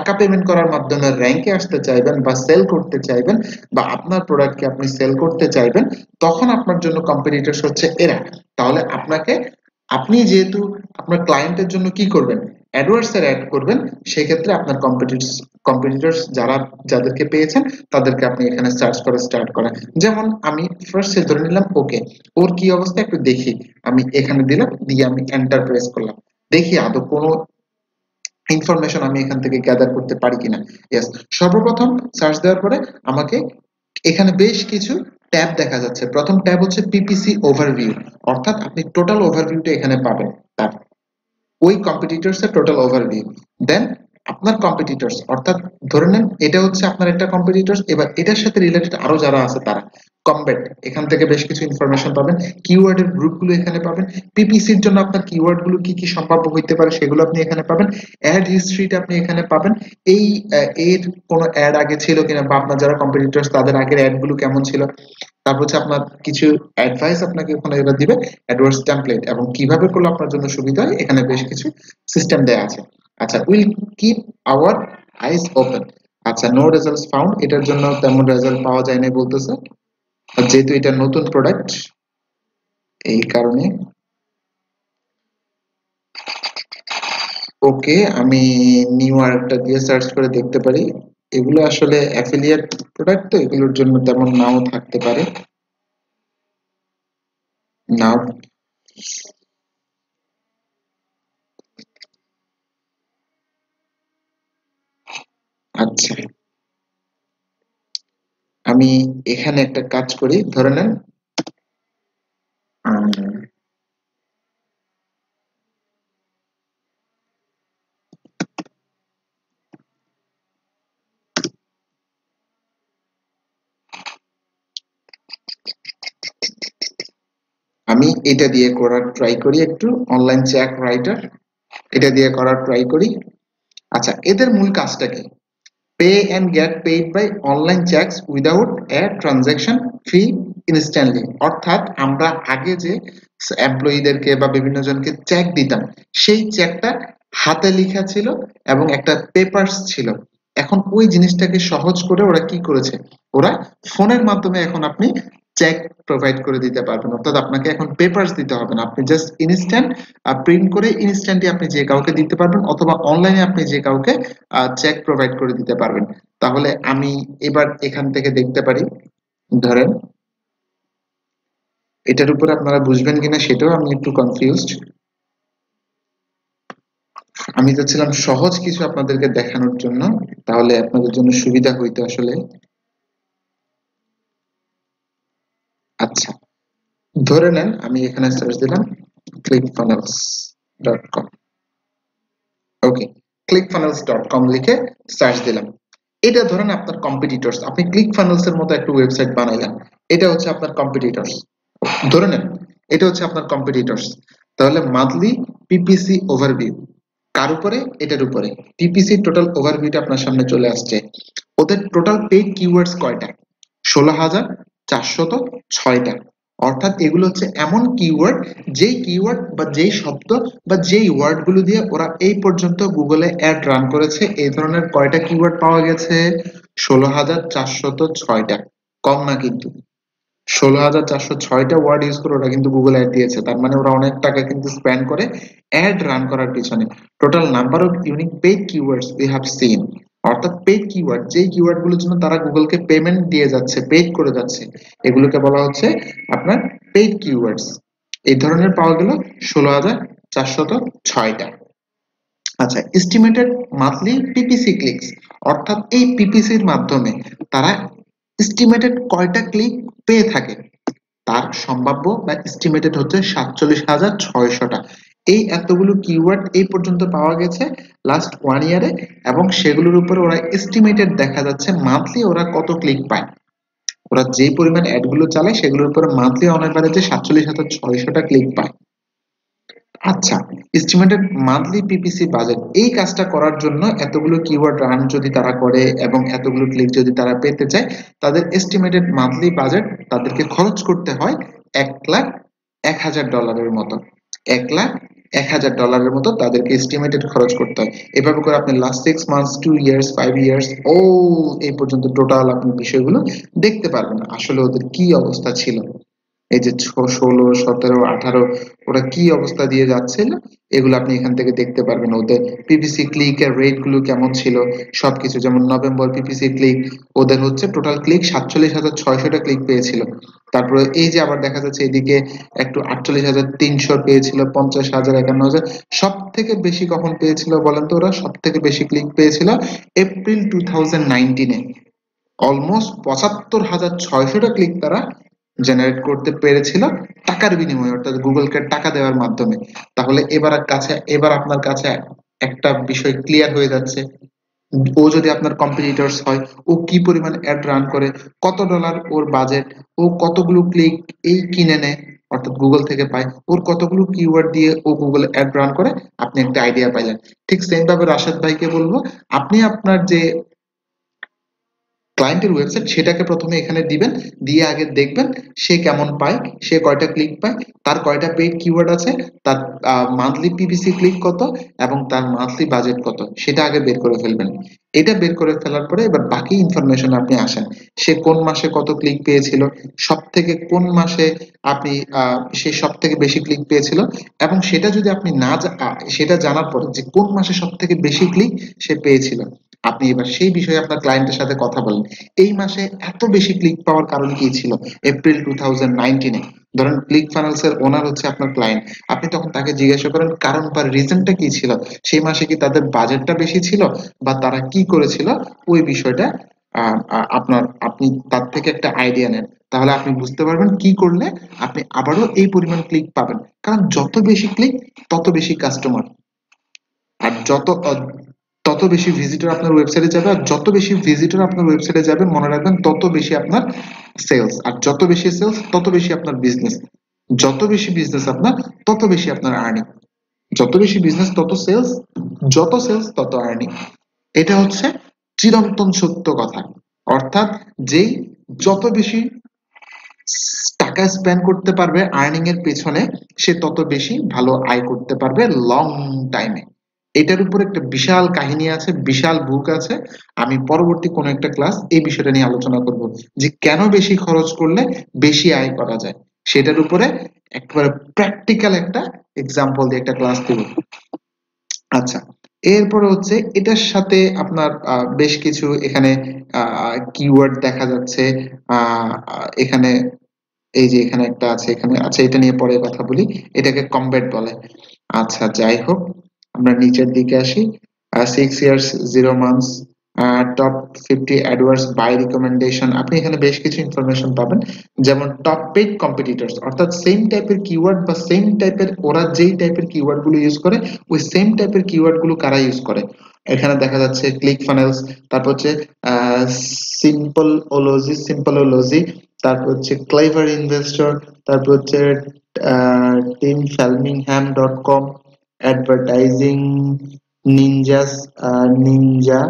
[SPEAKER 1] টাকা পেমেন্ট করার মাধ্যমে র্যাঙ্কে আসতে চাইবেন বা সেল করতে চাইবেন বা আপনার প্রোডাক্টকে আপনি সেল করতে চাইবেন, তখন আপনার জন্য কম্পিটিটরস হচ্ছে এরা। তাহলে আপনাকে, আপনি যেহেতু আপনার ক্লায়েন্টের জন্য কি করবেন? অ্যাডওয়ার্ডস এর অ্যাড করবেন, সেক্ষেত্রে আপনার কম্পিটিটর্স কম্পিটিটর্স যারা, যাদেরকে পেয়েছেন, তাদেরকে আপনি এখানে সার্চ করে স্টার্ট করেন। যেমন আমি ফার্স্ট সে ধরে নিলাম ওকে ওর কি অবস্থা? একটু দেখি। আমি এখানে দিলাম, দিয়ে আমি এন্টার প্রেস করলাম। দেখি আদৌ কোনো ইনফরমেশন আমি এখান থেকে গ্যাদার করতে পারি কিনা? ইয়েস সর্বপ্রথম সার্চ দেওয়ার পরে আমাকে এখানে বেশ কিছু ট্যাব দেখা যাচ্ছে। প্রথম ট্যাব হচ্ছে পিপিসি ওভারভিউ অর্থাৎ আপনি টোটাল ওভারভিউটা এখানে পাবেন। তার ওই কম্পিটিটরস এর টোটাল ওভারভিউ দেন আপনার কম্পিটিটরস অর্থাৎ ধরে নেন এটা হচ্ছে আপনার একটা কম্পিটিটরস এবার এটার সাথে রিলেটেড আরও যারা আছে তারা। কমব্যাট এখান থেকে বেশ কিছু ইনফরমেশন পাবেন। কিওয়ার্ডের গ্রুপগুলো এখানে পাবেন। পিপিসির জন্য আপনার কিওয়ার্ডগুলো কি কি সম্ভাব্য হইতে পারে সেগুলো আপনি এখানে পাবেন। অ্যাড হিস্ট্রিটা আপনি এখানে পাবেন। এই এর কোনো অ্যাড আগে ছিল কিনা বা আপনার যারা কম্পিটিটরস তাদের আগের অ্যাডগুলো কেমন ছিল? তারপর হচ্ছে আপনার কিছু অ্যাডভাইস আপনাকে ওখানে এরা দিবে। অ্যাডভার্স টেমপ্লেট এবং কীভাবে করলে আপনার জন্য সুবিধা হয়, এখানে বেশ কিছু সিস্টেম দেয়া আছে। আচ্ছা will keep our eyes open আচ্ছা নো রেজাল্টস ফাউন্ড এটার জন্য তেমন রেজাল্ট পাওয়া যায় না বলতেছে। যেহেতু এটা নতুন প্রোডাক্ট এই কারণে ওকে আমি নিউ আরেকটা দিয়ে সার্চ করে দেখতে পারি। এগুলো আসলে অ্যাফিলিয়েট প্রোডাক্ট তো, এগুলোর জন্য তেমন নাও থাকতে পারে। নাও আচ্ছা। আমি এখানে একটা কাজ করি, ধরে নেন আমি এটা দিয়ে করার ট্রাই করি একটু অনলাইন চ্যাক রাইটার এটা দিয়ে করার ট্রাই করি। আচ্ছা এদের মূল কাজটা কি? Pay and get paid by online checks without a transaction fee instantly অর্থাৎ আমরা আগে যে এমপ্লয়ীদেরকে বা বিভিন্ন জনকে চেক দিতাম, সেই চেকটা হাতে লেখা ছিল এবং একটা পেপারস ছিল। এখন ওই জিনিসটাকে সহজ করে ওরা কি করেছে? ওরা ফোনের মাধ্যমে এখন আপনি চেক প্রোভাইড করে দিতে পারবেন। অর্থাৎ আপনাকে এখন পেপারস দিতে হবে না। আপনি জাস্ট ইনস্ট্যান্ট প্রিন্ট করে ইনস্ট্যান্টলি আপনি যে কাউকে দিতে পারবেন অথবা অনলাইনে আপনি যে কাউকে চেক প্রোভাইড করে দিতে পারবেন। তাহলে আমি এবার এখান থেকে দেখতে পারি। ধরেন, এটার উপর আপনারা বুঝবেন কিনা সেটাও আমি একটু কনফিউজড আমি চাচ্ছিলাম সহজ কিছু আপনাদেরকে দেখানোর জন্য। তাহলে আপনাদের জন্য সুবিধা হইতো আসলে। আচ্ছা ধরে নেন আমি এখানে সার্চ দিলাম clickfunnels.com ওকে clickfunnels.com লিখে সার্চ দিলাম। এটা ধরেন আপনার কম্পিটিটরস আপনি ফানেলস এর মতো একটা ওয়েবসাইট বানাইলেন, এটা হচ্ছে আপনার কম্পিটিটরস ধরে নেন, এটা হচ্ছে আপনার কম্পিটিটরস তাহলে মান্থলি পিপিসি ওভারভিউ কার উপরে? এটার উপরে। পিপিসি টোটাল ওভারভিউটা আপনার সামনে চলে আসছে। ওদের টোটাল পেইড কিওয়ার্ডস কয়টা? ষোলো হাজার চারশত ছয়টা। অর্থাৎ এগুলো হচ্ছে এমন কিওয়ার্ড যেই কিওয়ার্ড বা যেই শব্দ বা যেই ওয়ার্ডগুলো দিয়ে ওরা এই পর্যন্ত গুগলে অ্যাড রান করেছে, এই ধরনের কয়টা কিওয়ার্ড পাওয়া গেছে? ষোলো হাজার চারশত ছয়টা। কম না কিন্তু। ষোলো হাজার চারশো ছয়টা ওয়ার্ড ইউজ করে ওরা কিন্তু গুগল অ্যাড দিয়েছে। তার মানে ওরা অনেক টাকা কিন্তু স্পেন্ড করে অ্যাড রান করার পিছনে। Total number of unique paid keywords we have seen অর্থাৎ পেড কিওয়ার্ড যেই কিওয়ার্ডগুলোর জন্য তারা গুগলকে পেমেন্ট দিয়ে যাচ্ছে পেড করে যাচ্ছে, এগুলোকে বলা হচ্ছে আপনার পেড কিওয়ার্ডস এই ধরনের পাওয়া গেল ষোলো হাজার চারশত ছয়টা। আচ্ছা এস্টিমেটেড মান্থলি পিপিসি ক্লিকস অর্থাৎ এই পিপিসি পিপিসির মাধ্যমে তারা এস্টিমেটেড কয়টা ক্লিক পেয়ে থাকে? তার সম্ভাব্য বা এস্টিমেটেড হচ্ছে সাতচল্লিশ হাজার ছয়শটা। এই এতগুলো কিওয়ার্ড এই পর্যন্ত পাওয়া গেছে লাস্ট ওয়ান ইয়ারে এবং সেগুলোর উপর ওরা এস্টিমেটেড দেখা যাচ্ছে মান্থলি ওরা কত ক্লিক পায়। ওরা যে পরিমাণ অ্যাডগুলো চালায় সেগুলোর উপর মান্থলি অন যে সাতচল্লিশ হাজার ছয়শটা ক্লিক পায়। আচ্ছা এস্টিমেটেড মান্থলি পিপিসি বাজেট এই কাজটা করার জন্য এতগুলো কিওয়ার্ড রান যদি তারা করে এবং এতগুলো ক্লিক যদি তারা পেতে চায়, তাদের এস্টিমেটেড মান্থলি বাজেট তাদেরকে খরচ করতে হয় এক লাখ এক হাজার ডলারের মতো। এক লাখ এক হাজার ডলারের মতো তাদেরকে এস্টিমেটেড খরচ করতে হয়। এভাবে করে আপনি last six months two years five years ও, এই পর্যন্ত টোটাল আপনি বিষয়গুলো দেখতে পারবেন আসলে ওদের কি অবস্থা ছিল? এই যে ষোলো, সতেরো, আঠারো, ওরা কি অবস্থা দিয়ে যাচ্ছিল, এগুলো আপনি এখান থেকে দেখতে পারবেন। ওদের পিপিসি ক্লিক এর রেটগুলো কেমন ছিল, সবকিছু যেমন নভেম্বর পিপিসি ক্লিক ওদের হচ্ছে টোটাল ক্লিক সাতচল্লিশ হাজার ছয়শটা ক্লিক পেয়েছিল। তারপরে এই যে আবার দেখা যাচ্ছে এদিকে একটু আটচল্লিশ হাজার তিনশো পেয়েছিল, পঞ্চাশ হাজার একান্ন হাজার। সব থেকে বেশি কখন পেয়েছিল বলেন তো ওরা? সব থেকে বেশি ক্লিক পেয়েছিল এপ্রিল টু থাউজেন্ড নাইনটিনে অলমোস্ট পঁচাত্তর হাজার ছয়শটা ক্লিক তারা জেনারেট করতে পেরেছিল টাকার বিনিময়ে, অর্থাৎ গুগলকে টাকা দেওয়ার মাধ্যমে। তাহলে এবার কাছে, এবার আপনার কাছে একটা বিষয় ক্লিয়ার হয়ে যাচ্ছে। ও যদি আপনার কম্পিটিটরস হয়, ও কি পরিমাণ অ্যাড রান করে, কত ডলার ওর বাজেট ও কতগুলো ক্লিক এই কিনে নেয়, অর্থাৎ গুগল থেকে পায়, ওর কতগুলো কিওয়ার্ড দিয়ে ও গুগল অ্যাড রান করে, আপনি একটা আইডিয়া পাইলেন। ঠিক সেম ভাবে রাশেদ ভাইকে বলব, আপনি আপনার যে ক্লায়েন্টের ওয়েবসাইট সেটাকে প্রথমে এখানে দিবেন, দিয়ে আগে দেখবেন সে কেমন পায়, সে কয়টা ক্লিক পায়, তার কয়টা পেইড কিওয়ার্ড আছে, তার মান্থলি পিপিসি ক্লিক কত এবং তার মান্থলি বাজেট কত, সেটা আগে বের করে ফেলবেন। এটা বের করে ফেলার পরে এবার বাকি ইনফরমেশন আপনি আসেন, সে কোন মাসে কত ক্লিক পেয়েছিল সব থেকে কোন মাসে আপনি সে সব থেকে বেশি ক্লিক পেয়েছিল, এবং সেটা যদি আপনি না সেটা জানার পরে যে কোন মাসে সব থেকে বেশি ক্লিক সে পেয়েছিল। আপনি এবার সেই বিষয়ে আপনার ক্লায়েন্টের সাথে কথা বলেন। এই মাসে এত বেশি ক্লিক পাওয়ার কারণ কি ছিল? এপ্রিল টু থাউজেন্ড ধরেন ক্লিক ফানেলস এর ওনার হচ্ছে আপনার ক্লায়েন্ট আপনি তখন তাকে জিজ্ঞাসা করেন, কারণ বা রিজনটা কি ছিল? সেই মাসে কি তাদের বাজেটটা বেশি ছিল? বা তারা কি করেছিল? ওই বিষয়টা আপনার, আপনি তার থেকে একটা আইডিয়া নেন। তাহলে আপনি বুঝতে পারবেন কি করলে আপনি আবারও এই পরিমাণ ক্লিক পাবেন। কারণ যত বেশি ক্লিক তত বেশি কাস্টমার আর যত তত বেশি ভিজিটর আপনার ওয়েবসাইটে যাবে আর যত বেশি ভিজিটর আপনার ওয়েবসাইটে যাবে মনে রাখবেন তত বেশি আপনার সেলস আর যত বেশি সেলস তত বেশি আপনার বিজনেস যত বেশি বিজনেস আপনার, তত বেশি আপনার আর্নিং যত বেশি বিজনেস তত সেলস যত সেলস তত আর্নিং এটা হচ্ছে চিরন্তন সত্য কথা। অর্থাৎ যেই যত বেশি টাকা স্পেন্ড করতে পারবে আর্নিং এর পেছনে, সে তত বেশি ভালো আয় করতে পারবে লং টাইমে এটার উপর একটা বিশাল কাহিনী আছে, বিশাল বুক আছে। আমি পরবর্তী কোন একটা ক্লাস এই বিষয়টা নিয়ে আলোচনা করব যে কেন বেশি খরচ করলে বেশি আয় করা যায়। সেটার উপরে একবারে প্র্যাকটিক্যাল একটা এক্সাম্পল দিয়ে একটা ক্লাস দেব আচ্ছা এরপরে হচ্ছে এটার সাথে আপনার বেশ কিছু এখানে কিওয়ার্ড দেখা যাচ্ছে। এখানে এই যে এখানে একটা আছে, এখানে আচ্ছা এটা নিয়ে পরে কথা বলি। এটাকে কমব্যাট বলে। আচ্ছা যাই হোক। আমরা নিচের দিকে আসি। Six years zero months top fifty AdWords by recommendation আপনি এখানে বেশ কিছু ইনফরমেশন পাবেন। যেমন টপ পেড কম্পিটিটর্স অর্থাৎ সেম টাইপের কিওয়ার্ড বা সেম টাইপের ওরা যেই টাইপের কিওয়ার্ডগুলো ইউজ করে, ওই সেম টাইপের কিওয়ার্ডগুলো কারা ইউজ করে? এখানে দেখা যাচ্ছে ক্লিক ফানেলস তারপর হচ্ছে সিম্পল ওলজি সিম্পল ওলজি তারপর হচ্ছে ক্লেভার ইনভেস্টর তারপর হচ্ছে Tim Falmingham dot com advertising ninjas ninja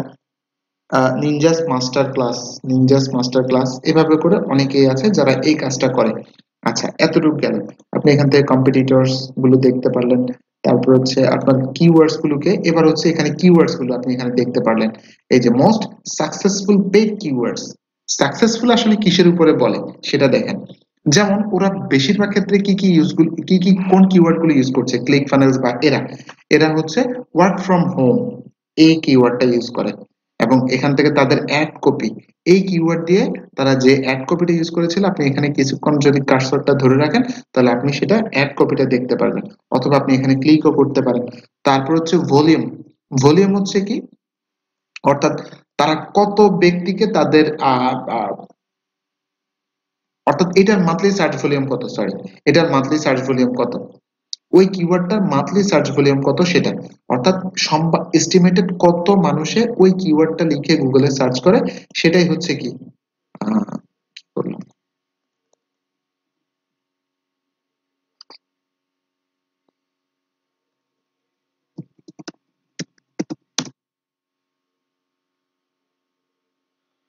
[SPEAKER 1] ninjas master class ninjas master class এভাবে করে অনেকেই আছে যারা এই কাজটা করে। আচ্ছা এতটুকু গেল। আপনি এখান থেকে কম্পিটিটরসগুলো দেখতে পারলেন। তারপর হচ্ছে আপনার কিওয়ার্ডস গুলোকে, এবার হচ্ছে এখানে কিওয়ার্ডসগুলো আপনি এখানে দেখতে পারলেন। এই যে most successful paid keywords successful আসলে কিসের উপরে বলে? সেটা দেখেন। যেমন ওরা বেশিরভাগ ক্ষেত্রে কি কি ইউজ কি কি, কোন কিওয়ার্ডগুলো ইউজ করছে ক্লিক ফানেলস বা এরা। এরা হচ্ছে ওয়ার্ক ফ্রম হোম এই কিওয়ার্ডটা ইউজ করে। এবং এখান থেকে তাদের অ্যাড কপি এই কিওয়ার্ড দিয়ে তারা যে অ্যাড কপিটা ইউজ করেছিল, আপনি এখানে কিছুক্ষণ যদি কার্সরটা ধরে রাখেন, তাহলে আপনি সেটা অ্যাড কপিটা দেখতে পারবেন। অথবা আপনি এখানে ক্লিকও করতে পারেন। তারপর হচ্ছে ভলিউম ভলিউম হচ্ছে কি? অর্থাৎ তারা কত ব্যক্তিকে তাদের অর্থাৎ এটার মান্থলি সার্চ ভলিউম কত? সরি এটার মান্থলি সার্চ ভলিউম কত? ওই কিওয়ার্ডটার মান্থলি সার্চ ভলিউম কত সেটা? অর্থাৎ এস্টিমেটেড কত মানুষে ওই কিওয়ার্ডটা লিখে গুগলে সার্চ করে? সেটাই হচ্ছে কি?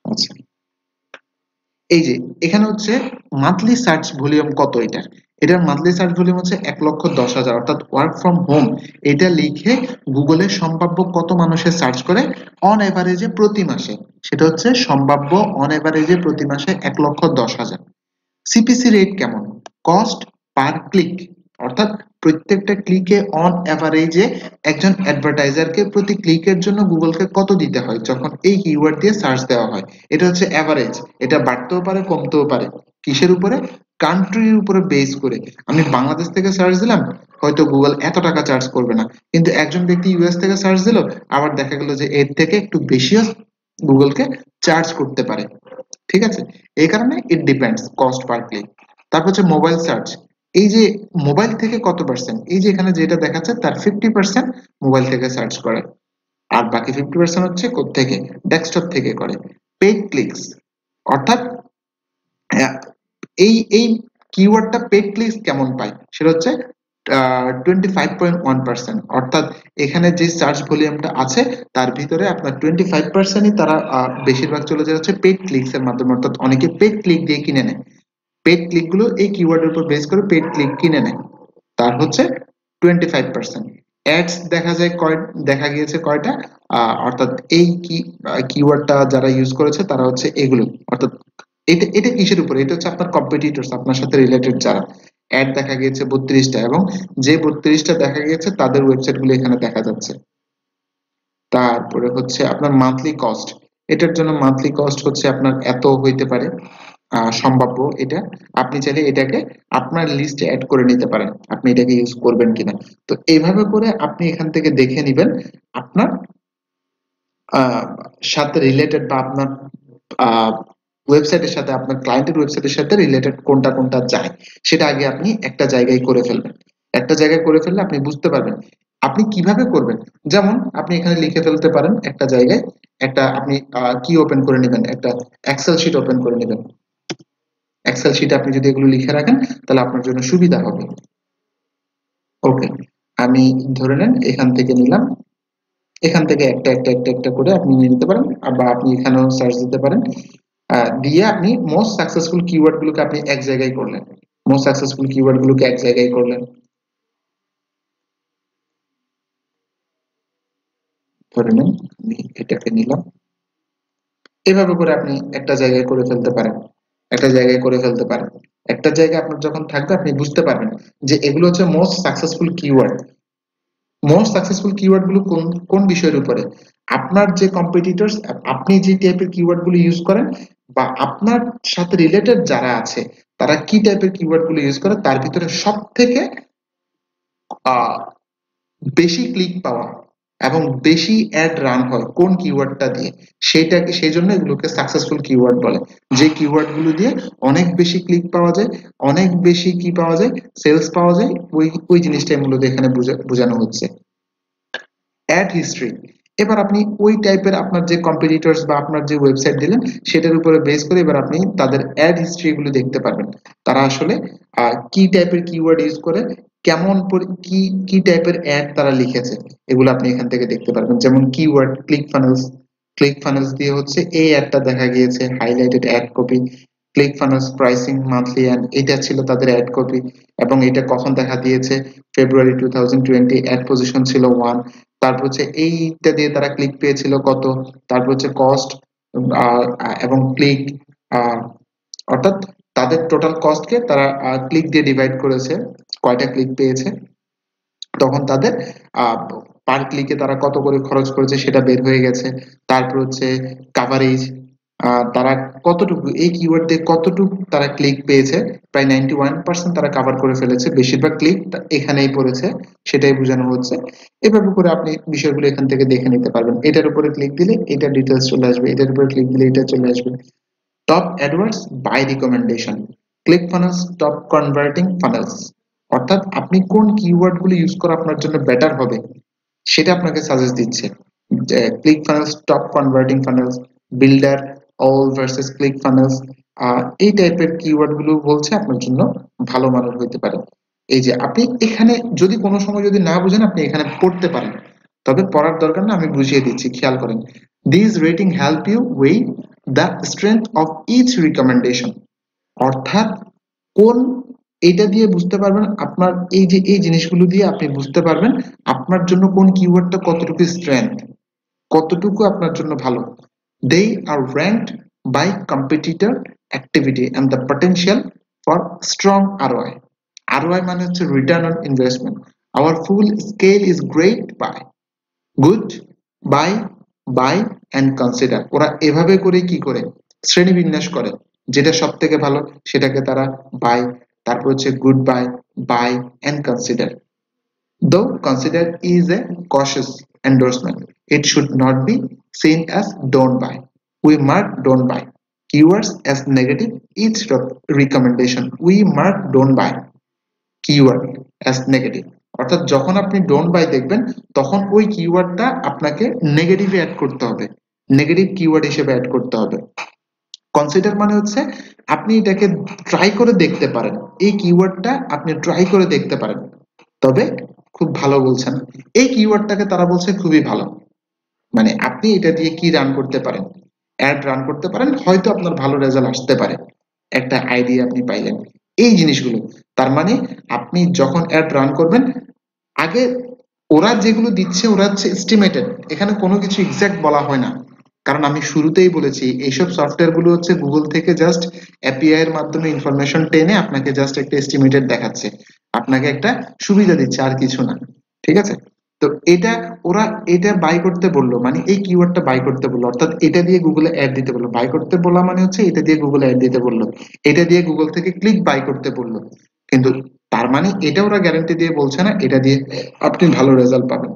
[SPEAKER 1] আচ্ছা। এই যে, এখানে হচ্ছে মান্থলি সার্চ ভলিউম কত এটার? এটার মান্থলি সার্চ ভলিউম হচ্ছে এক লক্ষ দশ হাজার, অর্থাৎ ওয়ার্ক ফ্রম হোম এটা লিখে গুগলে সম্ভাব্য কত মানুষের সার্চ করে? অন এভারেজে প্রতি মাসে। সেটা হচ্ছে সম্ভাব্য অন এভারেজে প্রতি মাসে এক লক্ষ দশ হাজার। সিপিসি রেট কেমন? কস্ট পার ক্লিক অর্থাৎ প্রত্যেকটা ক্লিকে অন অ্যাভারেজে একজন অ্যাডভার্টাইজারকে প্রতি ক্লিকের জন্য গুগলকে কত দিতে হয়? যখন এই কিওয়ার্ড দিয়ে সার্চ দেওয়া হয়। এটা হচ্ছে অ্যাভারেজ এটা বাড়তেও পারে, কমতেও পারে। কিসের উপরে? কান্ট্রির উপরে বেস করে। আমি বাংলাদেশ থেকে সার্চ দিলাম, হয়তো গুগল এত টাকা চার্জ করবে না। কিন্তু একজন ব্যক্তি ইউএস থেকে সার্চ দিল, আবার দেখা গেল যে এর থেকে একটু বেশিও গুগলকে চার্জ করতে পারে। ঠিক আছে? এই কারণে it depends cost per click তারপর হচ্ছে মোবাইল সার্চ এই যে মোবাইল থেকে কত পার্সেন্ট এই যে এখানে যেটা দেখাচ্ছে তার ফিফটি পার্সেন্ট মোবাইল থেকে সার্চ করে। আর বাকি ফিফটি পার্সেন্ট হচ্ছে থেকে ডেস্কটপ থেকে করে। পেড ক্লিকস অর্থাৎ এই এই কিওয়ার্ডটা পেড ক্লিকস কেমন পায়? সেটা হচ্ছে twenty five point one percent অর্থাৎ এখানে যে সার্চ ভলিউমটা আছে, তার ভিতরে আপনার টোয়েন্টি ফাইভ পার্সেন্টই তারা বেশিরভাগ চলে যাচ্ছে পেড ক্লিকস এর মাধ্যমে। অর্থাৎ অনেকে পেড ক্লিক দিয়ে কিনে নেয়। পেড ক্লিকগুলো এই কিওয়ার্ডের উপর বেস করে পেড ক্লিক কিনে নেয়। তার হচ্ছে টোয়েন্টি ফাইভ পার্সেন্ট অ্যাডস দেখা যায় কয়, দেখা গিয়েছে কয়টা? অর্থাৎ এই কিওয়ার্ডটা যারা ইউজ করেছে তারা হচ্ছে এগুলো। অর্থাৎ এটা এটা কিসের উপরে? এটা হচ্ছে আপনার কম্পিটিটরস আপনার সাথে রিলেটেড যারা। অ্যাড দেখা গিয়েছে বত্রিশটা এবং যে বত্রিশটা দেখা গিয়েছে তাদের ওয়েবসাইটগুলো এখানে দেখা যাচ্ছে। তারপরে হচ্ছে আপনার মান্থলি কস্ট এটার জন্য মান্থলি কস্ট হচ্ছে আপনার এত হইতে পারে। সম্ভাব্য এটা। আপনি চাইলে এটাকে আপনার লিস্টে অ্যাড করে নিতে পারেন। আপনি এটাকে ইউজ করবেন কিনা। তো এইভাবে করে আপনি এখান থেকে দেখে নেবেন আপনার সাথে রিলেটেড বা আপনার ওয়েবসাইটের সাথে, আপনার ক্লায়েন্টের ওয়েবসাইটের সাথে রিলেটেড কোনটা কোনটা যায়, সেটা আগে আপনি একটা জায়গায় করে ফেলবেন। একটা জায়গায় করে ফেললে আপনি বুঝতে পারবেন আপনি কীভাবে করবেন। যেমন আপনি এখানে লিখে ফেলতে পারেন একটা জায়গায়, একটা আপনি কি ওপেন করে নেবেন, একটা এক্সেল শিট ওপেন করে নেবেন। এক্সেল শিটে আপনি যদি এগুলো লিখে রাখেন, তাহলে আপনার জন্য সুবিধা হবে। ওকে আমি ধরে নেন এখান থেকে নিলাম। এখান থেকে একটা একটা একটা একটা করে আপনি নিয়ে নিতে পারেন, বা আপনি এখানেও সার্চ দিতে পারেন। দিয়ে আপনি মোস্ট সাকসেসফুল কিওয়ার্ড গুলোকে আপনি এক জায়গায় করলেন। মোস্ট সাকসেসফুল কিওয়ার্ড গুলোকে এক জায়গায় করলেন। ধরে নেন, আমি এটাকে নিলাম। এভাবে করে আপনি একটা জায়গায় করে ফেলতে পারেন। একটা জায়গায় করে ফেলতে পারেন। একটা জায়গায় আপনার যখন থাকবে, আপনি বুঝতে পারবেন যে এগুলো হচ্ছে most successful keyword most successful কিওয়ার্ডগুলো কোন কোন বিষয়ের উপরে? আপনার যে কম্পিটিটরস আপনি যে টাইপের কিওয়ার্ডগুলো ইউজ করেন বা আপনার সাথে রিলেটেড যারা আছে, তারা কি টাইপের কিওয়ার্ডগুলো ইউজ করে? তার ভিতরে সব থেকে বেশি ক্লিক পাওয়া এবং বেশি অ্যাড রান হয় কোন কিওয়ার্ডটা দিয়ে সেটাকে সেই জন্য এগুলোকে সাকসেসফুল কিওয়ার্ড বলে। যে কিওয়ার্ডগুলো দিয়ে অনেক বেশি ক্লিক পাওয়া যায়, অনেক বেশি কি পাওয়া যায় সেলস পাওয়া যায়, ওই ওই জিনিসটাই মূলত এখানে বোঝানো হচ্ছে। অ্যাড হিস্ট্রি এবার আপনি ওই টাইপের আপনার যে কম্পিটিটরস বা আপনার যে ওয়েবসাইট দিলেন, সেটার উপরে বেস করে এবার আপনি তাদের অ্যাড হিস্ট্রি গুলো দেখতে পারবেন। তারা আসলে কি টাইপের কিওয়ার্ড ইউজ করে কেমন কি কি টাইপের অ্যাড তারা লিখেছে? এগুলো আপনি এখান থেকে দেখতে পারবেন। যেমন keyword click funnels click funnels দিয়ে হচ্ছে এই অ্যাডটা দেখা গিয়েছে highlighted ad copy ClickFunnels pricing monthly and এটা ছিল তাদের অ্যাড কপি এবং এটা কখন দেখা দিয়েছে? February two thousand twenty ad position ছিল ওয়ান তারপর হচ্ছে এইটা দিয়ে তারা ক্লিক পেয়েছিল কত? তারপর হচ্ছে কস্ট এবং ক্লিক অর্থাৎ তাদের টোটাল কস্টকে তারা ক্লিক দিয়ে ডিভাইড করেছে। কয়টা ক্লিক পেয়েছে? তখন তাদের পার ক্লিকে তারা কত করে খরচ করেছে সেটা বের হয়ে গেছে। তারপর হচ্ছে কাভারেজ তারা কতটুকু, এই কিওয়ার্ড দিয়ে কতটুকু তারা ক্লিক পেয়েছে, প্রায় নাইনটি ওয়ান পার্সেন্ট তারা কাভার করে ফেলেছে। বেশিরভাগ ক্লিক এখানেই পড়েছে, সেটাই বোঝানো হচ্ছে। এভাবে করে আপনি বিষয়গুলো এখান থেকে দেখে নিতে পারবেন। এটার উপরে ক্লিক দিলে এটা ডিটেলস চলে আসবে, এটার উপরে ক্লিক দিলে এটা চলে আসবে। Top AdWords buy recommendation ClickFunnels top converting funnels অর্থাৎ আপনি কোন কিওয়ার্ডগুলো ইউজ করা আপনার জন্য বেটার হবে, সেটা আপনাকে সাজেস্ট দিচ্ছে। ClickFunnels top converting funnels builder all versus ClickFunnels এই টাইপের কিওয়ার্ডগুলো বলছে আপনার জন্য ভালো মানের হইতে পারে। এই যে আপনি এখানে যদি কোনো সময় যদি না বুঝেন, আপনি এখানে পড়তে পারেন। তবে পড়ার দরকার না, আমি বুঝিয়ে দিচ্ছি, খেয়াল করেন। This rating help you weigh the strength of each recommendation অর্থাৎ কোন এটা দিয়ে বুঝতে পারবেন আপনার এই যে, এই জিনিসগুলো দিয়ে আপনি বুঝতে পারবেন আপনার জন্য কোন কিওয়ার্ডটা কতটুকু স্ট্রেংথ কতটুকু আপনার জন্য ভালো। They are ranked by competitor activity and the potential for strong ROI ROI মানে হচ্ছে return on investment our full scale is great buy good buy buy and consider ওরা এভাবে করে কি করে? শ্রেণি বিন্যাস করে। যেটা সব থেকে ভালো, সেটাকে তারা বাই তারপর হচ্ছে good buy buy and consider though consider is a cautious endorsement it should not be seen as don't buy we mark don't buy keywords as negative is recommendation we mark don't buy keyword as negative অর্থাৎ যখন আপনি don't by দেখবেন, তখন ওই কিওয়ার্ডটা আপনাকে নেগেটিভে add করতে হবে। Negative keyword হিসেবে অ্যাড করতে হবে। কনসিডার মানে হচ্ছে আপনি এটাকে ট্রাই করে দেখতে পারেন। এই কিওয়ার্ডটা আপনি ট্রাই করে দেখতে পারেন। তবে খুব ভালো বলছেন। এই কিওয়ার্ডটাকে তারা বলছে খুবই ভালো। মানে আপনি এটা দিয়ে কি রান করতে পারেন? অ্যাড রান করতে পারেন, হয়তো আপনার ভালো রেজাল্ট আসতে পারে। একটা আইডিয়া আপনি পাইলেন। এই জিনিসগুলো। তার মানে আপনি যখন অ্যাড রান করবেন, আগে ওরা যেগুলো দিচ্ছে, ওরা হচ্ছে এস্টিমেটেড এখানে কোনো কিছু এক্সাক্ট বলা হয় না। কারণ আমি শুরুতেই বলেছি, এইসব সফটওয়্যারগুলো হচ্ছে গুগল থেকে জাস্ট এপিআই এর মাধ্যমে ইনফরমেশন টেনে আপনাকে জাস্ট একটা এস্টিমেটেড দেখাচ্ছে। আপনাকে একটা সুবিধা দিচ্ছে, আর কিছু না। ঠিক আছে? তো এটা ওরা এটা বাই করতে বলল মানে এই কিওয়ার্ডটা বাই করতে বলল। অর্থাৎ এটা দিয়ে গুগলে অ্যাড দিতে বলল। বাই করতে বলা মানে হচ্ছে এটা দিয়ে গুগলে অ্যাড দিতে বলল। এটা দিয়ে গুগল থেকে ক্লিক বাই করতে বলল। কিন্তু তার মানে এটা ওরা গ্যারান্টি দিয়ে বলছে না, এটা দিয়ে আপনি ভালো রেজাল্ট পাবেন।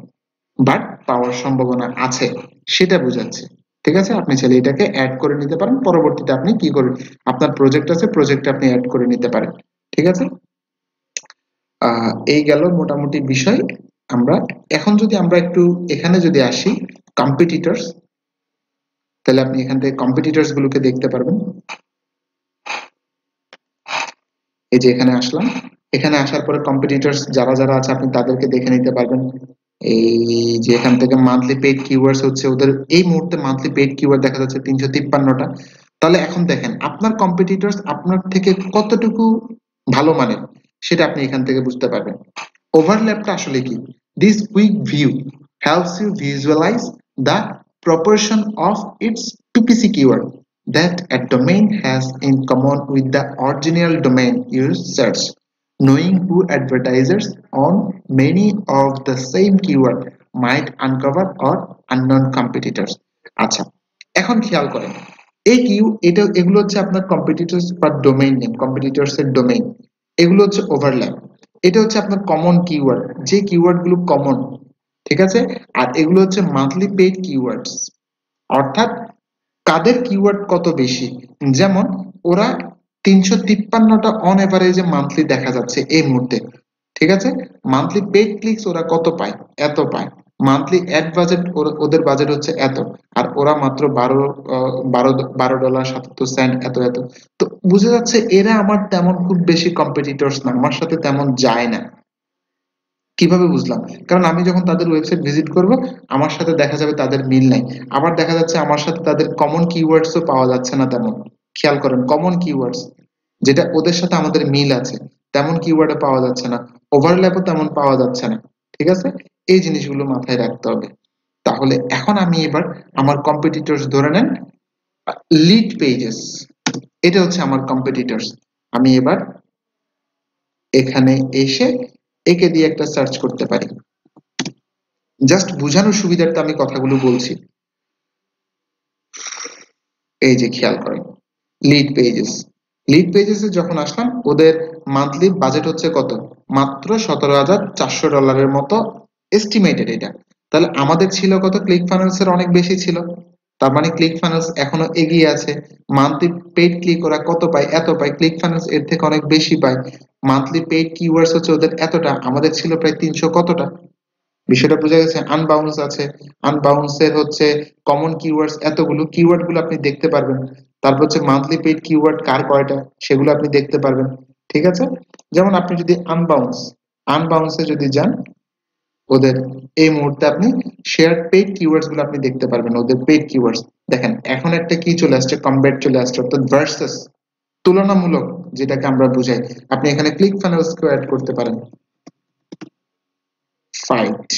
[SPEAKER 1] বাট পাওয়ার সম্ভাবনা আছে, সেটা বোঝাচ্ছে। ঠিক আছে? আপনি চাইলে এটাকে অ্যাড করে নিতে পারেন। পরবর্তীতে আপনি কি করবেন আপনার প্রজেক্ট আছে প্রজেক্টে আপনি অ্যাড করে নিতে পারেন। ঠিক আছে? এই গেল মোটামুটি বিষয়। আমরা, এখন যদি আমরা একটু এখানে যদি আসি কম্পিটিটরস তাহলে আপনি এখান থেকে কম্পিটিটরস গুলোকে দেখতে পারবেন। এই যে এখানে আসলাম। এখানে আসার পরে কম্পিটিটরস যারা যারা আছে, আপনি তাদেরকে দেখে নিতে পারবেন। এই যে এখান থেকে মান্থলি পেড কিওয়ার্ডস হচ্ছে ওদের, এই মুহূর্তে মান্থলি পেড কিওয়ার্ড দেখা যাচ্ছে তিনশো তিপ্পান্নটা। তাহলে এখন দেখেন, আপনার কম্পিটিটরস আপনার থেকে কতটুকু ভালো মানের, সেটা আপনি এখান থেকে বুঝতে পারবেন। ওভারল্যাপটা আসলে কি? This quick view helps you visualize the proportion of its PPC keyword that a domain has in common with the original domain you search. Knowing who advertisers on many of the same keyword might uncover or unknown competitors. আচ্ছা এখন খেয়াল করেন, এই Q, এটা, এগুলো হচ্ছে আপনার competitors বা ডোমেইন নেম কম্পিটিটরস এর ডোমেইন এগুলো হচ্ছে ওভারল্যাপ এটা হচ্ছে আপনার কমন কিওয়ার্ড যে কিওয়ার্ডগুলো কমন ঠিক আছে আর এগুলো হচ্ছে মান্থলি পেড কিওয়ার্ডস অর্থাৎ কাদের কিওয়ার্ড কত বেশি, যেমন ওরা তিনশো তিপ্পান্নটা অন এভারেজে মান্থলি দেখা যাচ্ছে এই মুহূর্তে। ঠিক আছে? মান্থলি পেড ক্লিকস ওরা কত পায়? এত পায়। মান্থলি অ্যাড বাজেট ওদের বাজেট হচ্ছে এত। আর ওরা মাত্র বারো বারো বারো ডলার সাতাত্তর সেন্ট এত এত। তো বুঝে যাচ্ছে এরা আমার তেমন খুব বেশি কম্পিটিটর্স না, আমার সাথে তেমন যায় না। কীভাবে বুঝলাম? কারণ আমি যখন তাদের ওয়েবসাইট ভিজিট করব, আমার সাথে দেখা যাবে তাদের মিল নাই। আবার দেখা যাচ্ছে আমার সাথে তাদের কমন কিওয়ার্ডসও পাওয়া যাচ্ছে না তেমন। খেয়াল করেন কমন কিওয়ার্ডস যেটা ওদের সাথে আমাদের মিল আছে, তেমন কিওয়ার্ডে পাওয়া যাচ্ছে না ওভারল্যাপও তেমন পাওয়া যাচ্ছে না, ঠিক আছে? এই জিনিসগুলো মাথায় রাখতে হবে। তাহলে এখন আমি এবার আমার কম্পিটিটরস ধরে নেন লিড পেজেস এটা হচ্ছে আমার কম্পিটিটরস আমি এবার এখানে এসে একে দিয়ে একটা সার্চ করতে পারি। জাস্ট বোঝানোর সুবিধার্থে আমি কথাগুলো বলছি। এই যে, খেয়াল করেন। লিড পেজেস লিড পেজেসে যখন আসলাম, ওদের মান্থলি বাজেট হচ্ছে কত? মাত্র সতেরো হাজার চারশো ডলারের মতো এস্টিমেটেড এটা। তাহলে আমাদের ছিল কত? ক্লিক ফাইন্যান্সের অনেক বেশি ছিল। তার মানে ক্লিক ফাইন্যান্স এখনও এগিয়ে আছে। মান্থলি পেড ক্লিক ওরা কত পায়? এত পায়। ক্লিক ফাইন্যান্স এর থেকে অনেক বেশি পায়। মান্থলি পেড কিওয়ার্ডস হচ্ছে ওদের এতটা। আমাদের ছিল প্রায় তিনশো কতটা? বিষয়টা বোঝা গেছে। আনবাউন্স আছে। আনবাউন্স এর হচ্ছে কমন কিওয়ার্ডস এতগুলো কিওয়ার্ডগুলো আপনি দেখতে পারবেন। তারপর হচ্ছে মান্থলি পেইড কিওয়ার্ড কার কয়টা, সেগুলো আপনি দেখতে পারবেন, ঠিক আছে? যেমন আপনি যদি আনবাউন্স আনবাউন্সে যদি যান, ওদের এই মুহূর্তে আপনি শেয়ার পেইড কিওয়ার্ডসগুলো আপনি দেখতে পারবেন, ওদের পেইড কিওয়ার্ডস দেখেন, এখন একটা কি চলে আসছে কম্বেট চলে আসছে, অর্থাৎ ভার্সেস তুলনামূলক, যেটাকে আমরা বুঝাই, আপনি এখানে ক্লিক ফানেলসকেও অ্যাড করতে পারেন। ফাইট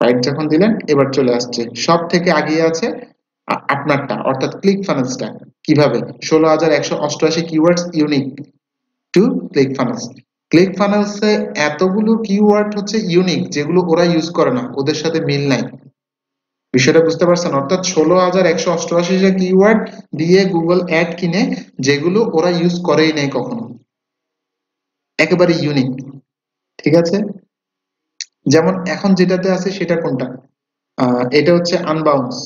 [SPEAKER 1] ফাইট যখন দিলেন, এবার চলে আসছে। সব থেকে আগিয়ে আছে আপনারটা, অর্থাৎ ক্লিক ফানেলসটা কীভাবে? ষোলো হাজার একশো অষ্টআশি keywords unique to click funnels click ফানেলসে এতগুলো কিওয়ার্ড হচ্ছে ইউনিক যেগুলো ওরা ইউজ করে না। ওদের সাথে মিল নাই। বিষয়টা বুঝতে পারছেন? অর্থাৎ ষোলো হাজার একশো অষ্টআশি যে কিওয়ার্ড দিয়ে গুগল অ্যাড কিনে, যেগুলো ওরা ইউজ করেই নেই কখনো। একেবারে ইউনিক ঠিক আছে? যেমন এখন যেটাতে আছে সেটা কোনটা? এটা হচ্ছে Unbounce